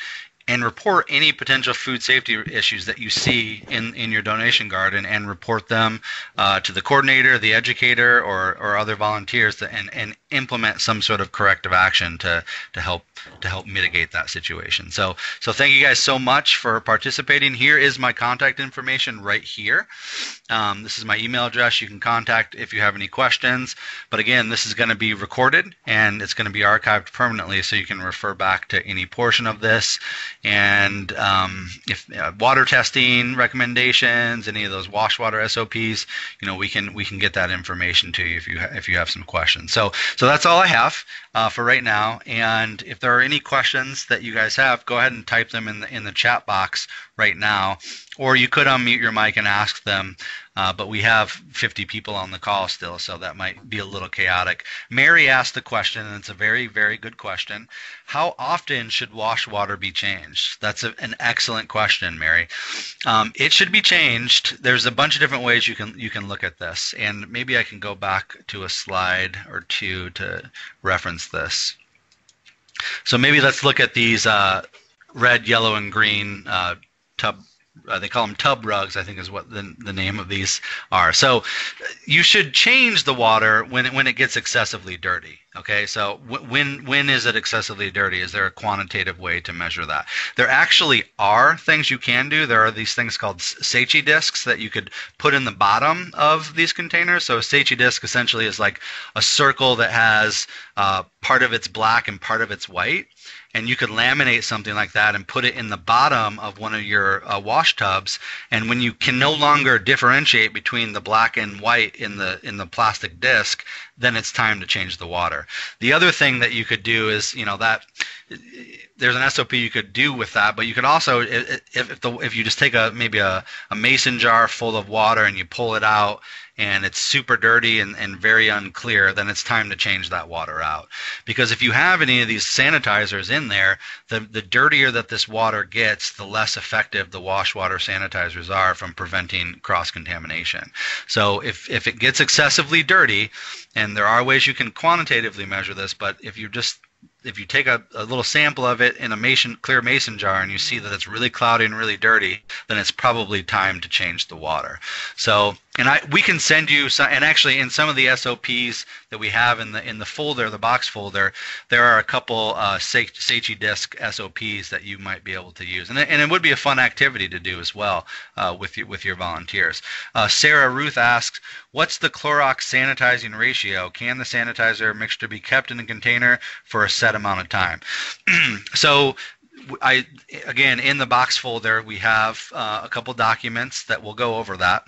and report any potential food safety issues that you see in, in your donation garden and report them uh, to the coordinator, the educator, or, or other volunteers to, and, and implement some sort of corrective action to, to help to help mitigate that situation. So so thank you guys so much for participating. Here is my contact information right here. Um, this is my email address. You can contact if you have any questions. But again, this is going to be recorded and it's going to be archived permanently, so you can refer back to any portion of this and um, if uh, water testing recommendations, any of those wash water SOPs, you know, we can we can get that information to you if you ha- if you have some questions. So so that's all I have uh, for right now. And if there are any questions that you guys have, go ahead and type them in the in the chat box right now, or you could unmute your mic and ask them. Uh, but we have 50 people on the call still, so that might be a little chaotic. Mary asked the question, and it's a very, very good question. How often should wash water be changed? That's a, an excellent question, Mary. Um, it should be changed. There's a bunch of different ways you can you can look at this, and maybe I can go back to a slide or two to reference this. So maybe let's look at these uh, red, yellow, and green uh, tub uh, they call them Tubtrugs i think is what the, the name of these are. So you should change the water when it, when it gets excessively dirty okay? So w- when when is it excessively dirty? Is there a quantitative way to measure that? There actually are things you can do. There are these things called Secchi discs that you could put in the bottom of these containers. So a Secchi disc essentially is like a circle that has uh, part of it's black and part of it's white and you could laminate something like that and put it in the bottom of one of your uh, wash tubs. And when you can no longer differentiate between the black and white in the in the plastic disc then it's time to change the water. The other thing that you could do is you know that there's an SOP you could do with that, but you could also if if, the, if you just take a maybe a, a mason jar full of water and you pull it out and it's super dirty and, and very unclear, then it's time to change that water out. Because if you have any of these sanitizers in there, the, the dirtier that this water gets, the less effective the wash water sanitizers are from preventing cross contamination. So if, if it gets excessively dirty, and there are ways you can quantitatively measure this, but if you just if you take a, a little sample of it in a mason, clear mason jar and you see that it's really cloudy and really dirty, then it's probably time to change the water. So, and I we can send you some, and actually in some of the SOPs that we have in the in the folder, the box folder, there are a couple uh, Secchi disc SOPs that you might be able to use, and it, and it would be a fun activity to do as well uh, with you, with your volunteers. Uh, Sarah Ruth asks, "What's the Clorox sanitizing ratio? Can the sanitizer mixture be kept in a container for a set amount of time?" so I again in the box folder we have uh, a couple documents that will go over that.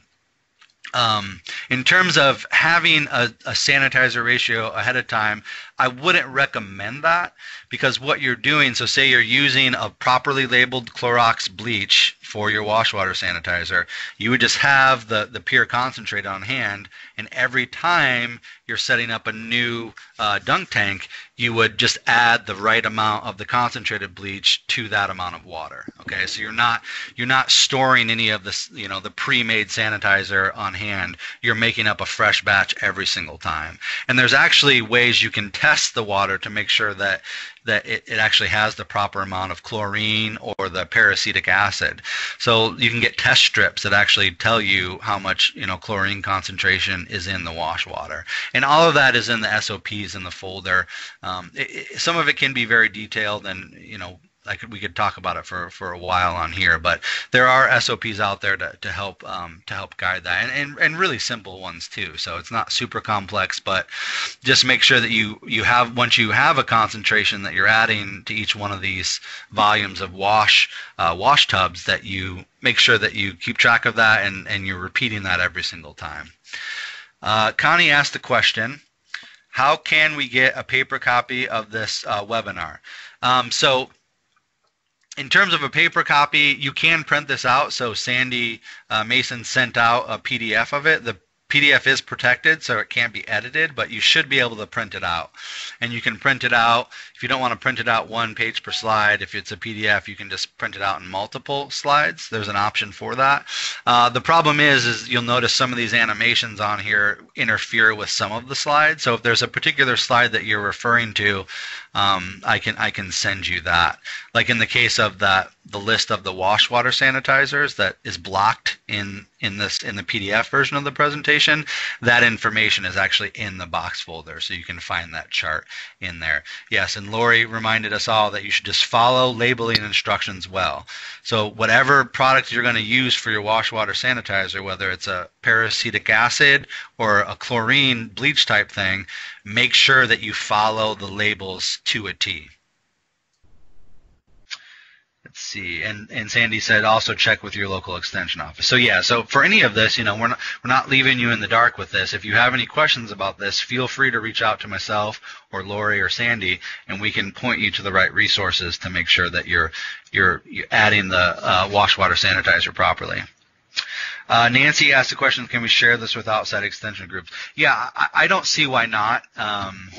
Um, in terms of having a, a, sanitizer ratio ahead of time, I wouldn't recommend that because what you're doing, so say you're using a properly labeled Clorox bleach for your wash water sanitizer, you would just have the, the pure concentrate on hand, and every time you're setting up a new uh, dunk tank, you would just add the right amount of the concentrated bleach to that amount of water. Okay, so you're not you're not storing any of this, you know, the pre-made sanitizer on hand. You're making up a fresh batch every single time. And there's actually ways you can test the water to make sure that that it, it actually has the proper amount of chlorine or the peracetic acid. So you can get test strips that actually tell you how much you know chlorine concentration is in the wash water, and all of that is in the SOPs in the folder. Um, it, it, some of it can be very detailed, and you know I could we could talk about it for, for a while on here, but there are SOPs out there to, to help um, to help guide that, and, and and really simple ones too. So it's not super complex, but just make sure that you you have once you have a concentration that you're adding to each one of these volumes of wash uh, wash tubs that you make sure that you keep track of that and and you're repeating that every single time. Uh, Connie asked the question. How can we get a paper copy of this uh, webinar? Um, so in terms of a paper copy, you can print this out. So Sandy uh, Mason sent out a PDF of it. The PDF is protected, so it can't be edited, but you should be able to print it out. And you can print it out you don't want to print it out one page per slide. If it's a PDF, you can just print it out in multiple slides. There's an option for that. Uh, the problem is, is you'll notice some of these animations on here interfere with some of the slides. So if there's a particular slide that you're referring to, um, I can I can send you that. Like in the case of that the list of the wash water sanitizers that is blocked in in this in the PDF version of the presentation, that information is actually in the box folder, so you can find that chart in there. Yes, and Lori reminded us all that you should just follow labeling instructions well. So whatever product you're going to use for your wash water sanitizer, whether it's a peracetic acid or a chlorine bleach type thing, make sure that you follow the labels to a T. See. And and Sandy said also check with your local extension office. So yeah, so for any of this, you know, we're not we're not leaving you in the dark with this. If you have any questions about this, feel free to reach out to myself or Lori or Sandy, and we can point you to the right resources to make sure that you're you're, you're adding the uh, wash water sanitizer properly. Uh, Nancy asked a question: Can we share this with outside extension groups? Yeah, I, I don't see why not. Um,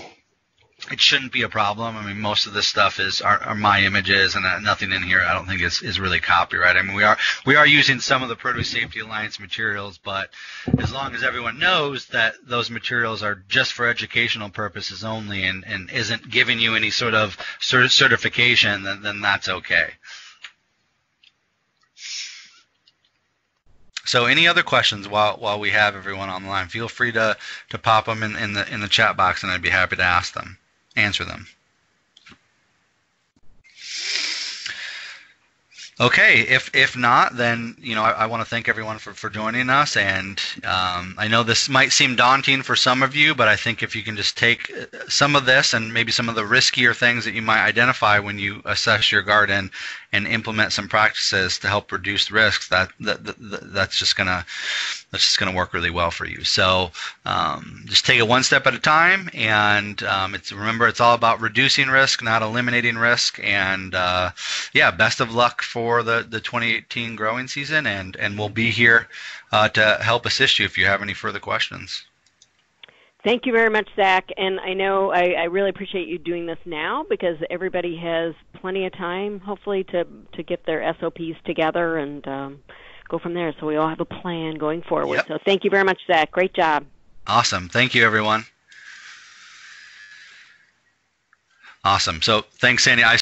it shouldn't be a problem. I mean, most of this stuff is are, are my images, and uh, nothing in here I don't think is, is really copyright. I mean, we are we are using some of the Produce Safety Alliance materials, but as long as everyone knows that those materials are just for educational purposes only, and, and isn't giving you any sort of cert- certification, then, then that's okay. So, any other questions while while we have everyone on the line? Feel free to to pop them in, in the in the chat box, and I'd be happy to ask them answer them. Okay, if if not, then you know I, I want to thank everyone for, for joining us, and um, I know this might seem daunting for some of you, but I think if you can just take uh, some of this and maybe some of the riskier things that you might identify when you assess your garden and implement some practices to help reduce risks, that, that, that that's just gonna that's just gonna work really well for you. So um, just take it one step at a time, and um, it's remember it's all about reducing risk, not eliminating risk. And uh, yeah, best of luck for the the 2018 growing season, and and we'll be here uh, to help assist you if you have any further questions. Thank you very much, Zack. And I know I, I, really appreciate you doing this now because everybody has plenty of time, hopefully, to to get their SOPs together and um, go from there. So we all have a plan going forward. Yep. So thank you very much, Zack. Great job. Awesome. Thank you, everyone. Awesome. So thanks, Sandy. I